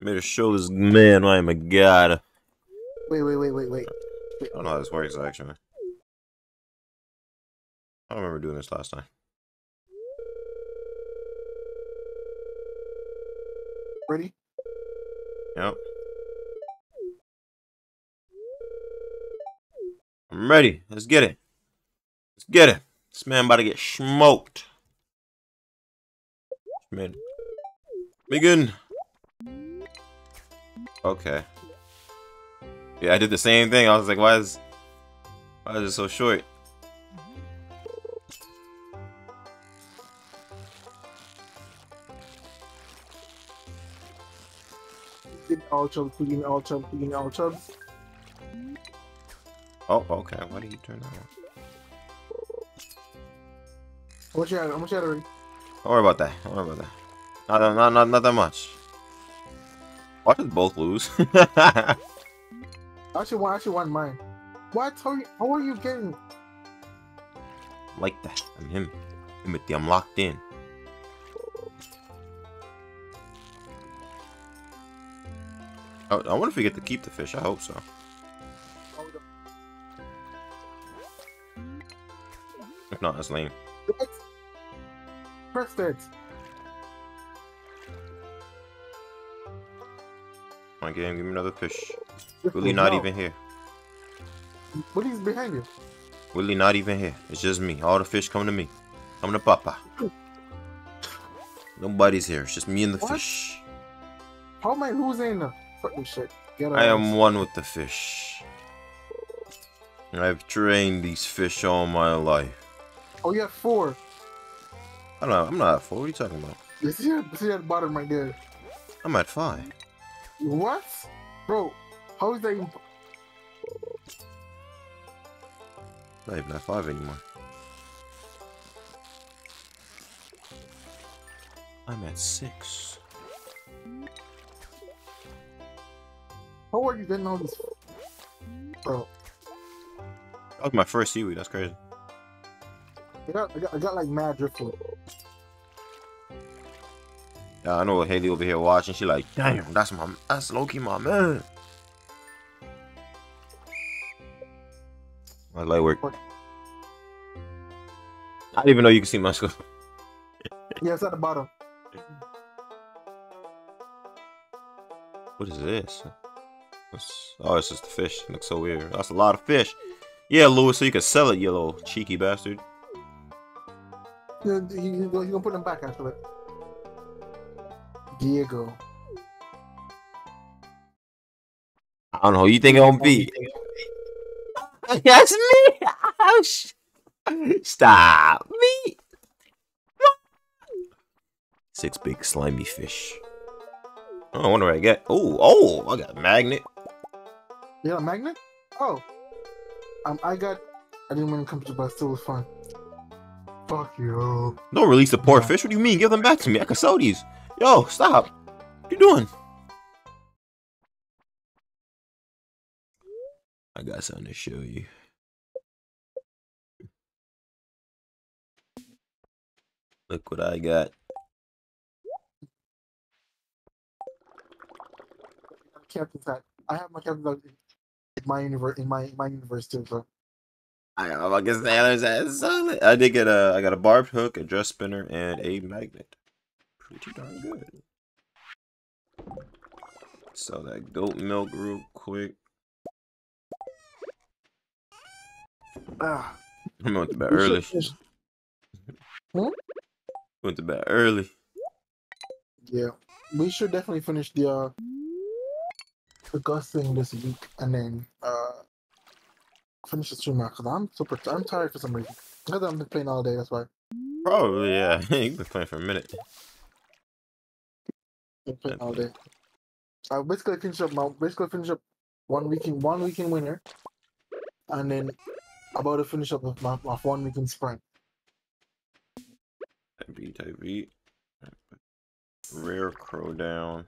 Made to show this man why I'm a god. Wait, wait, wait, wait, wait. I don't know how this works actually. I don't remember doing this last time. Ready? Yep. I'm ready. Let's get it. Let's get it. This man about to get smoked. Man. Begin. Okay. Yeah, I did the same thing. I was like, why is why is it so short? All chubs, begin all chubs, begin all chubs. Oh, okay. Why did you turn that on? How much you had? How much you had already? Don't worry about that. Don't worry about that. Not, not, not, not that much. Watch us both lose. I actually want, I actually want mine. What? How, are you, how are you getting? like that. I'm him. Timothy, I'm locked in. Oh, I wonder if we get to keep the fish. I hope so. If not, that's lame. What? Press that. On, game, give me another fish. Willy not no. even here. What is behind you? Willy not even here. It's just me. All the fish come to me. Come to Papa. Nobody's here. It's just me and the What? fish. How am I losing? the- Fuck shit. Get I am one with the fish. I've trained these fish all my life. Oh, you have four. I don't know. I'm not at four. What are you talking about? You see, you see at the bottom right there. I'm at five. What? Bro, how is that even... Not even at five anymore. I'm at six. How are you getting all this? Bro, That was my first seaweed. That's crazy. I got, I got, I got like mad driftwood. Yeah, I know Haley over here watching. She like, damn, mm, that's my, that's Loki, my man. My light work. I didn't even know you can see my scope. Yeah, it's at the bottom. What is this? What's, oh, it's just the fish. It looks so weird. That's a lot of fish. Yeah, Louis, so you can sell it, you little cheeky bastard. You gonna put them back after it. Diego. I don't know who you think it'll be. That's me. Oh, sh- Stop me. Six big slimy fish. Oh, I wonder what I get. Oh, oh, I got a magnet. You got a magnet? Oh. Um, I got. I didn't want to come to, but it still was fun. Fuck you. Don't release the poor fish. What do you mean? Give them back to me. I can sell these. Yo, stop. What you doing? I got something to show you. Look what I got. Captain's hat. I have my captain's hat in my universe. In my my universe too. So I got my fucking sailor's ass solid. I did get a I got a barbed hook, a dressed spinner, and a magnet. Pretty darn good. Sell that goat milk real quick. Ah, I went to bed early. finish- Went to bed early. Yeah, we should definitely finish the uh, the Gus thing this week, and then uh, finish the stream because I'm super. I'm tired for some reason. Because I've been playing all day. That's why. Probably, yeah. You've been playing for a minute. Playing all day. I basically finish up my basically finish up one weekend one weekend winter, and then about to finish up with my, my one weekend sprint. Type B, type B. Rare crow down.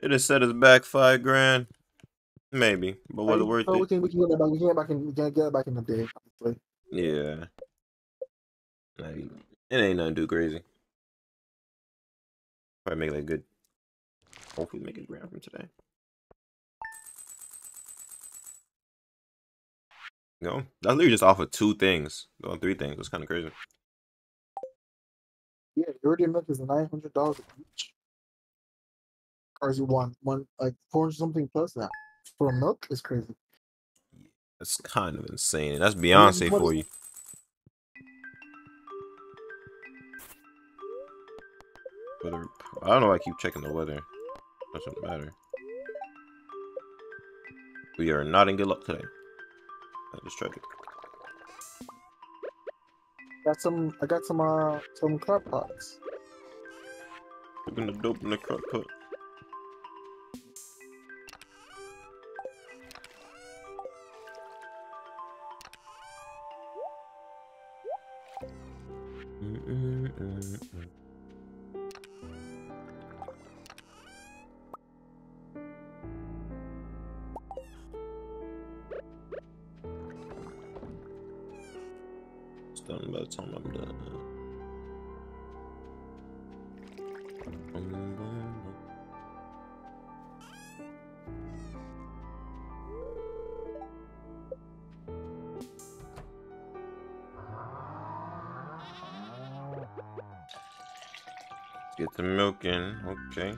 It has set us back five grand. Maybe. But was it worth so we it? can we can get it back. We can get it back in. We can get it back in the day. Obviously. Yeah. Like, it ain't nothing too crazy. Probably make like good. Hopefully make a grand from today. You No, that's literally just off of two things. Going three things. It's kind of crazy. Yeah, Iridium milk is nine hundred dollars each. Or is it one one like four something plus that for milk is crazy. That's kind of insane. That's Beyonce for is- you. Weather. I don't know. why I keep checking the weather. Doesn't matter. We are not in good luck today. I just check it. Got some. I got some. Uh, some crab pots. Looking the dope in the crock pot. Mm-mm-mm-mm. It's Okay.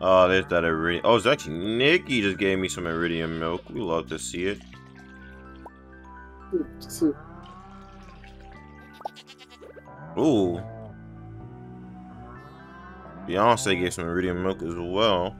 Oh, there's that iridium. Oh, it's actually Nikki just gave me some iridium milk. We love to see it. Ooh. Beyonce gave some iridium milk as well.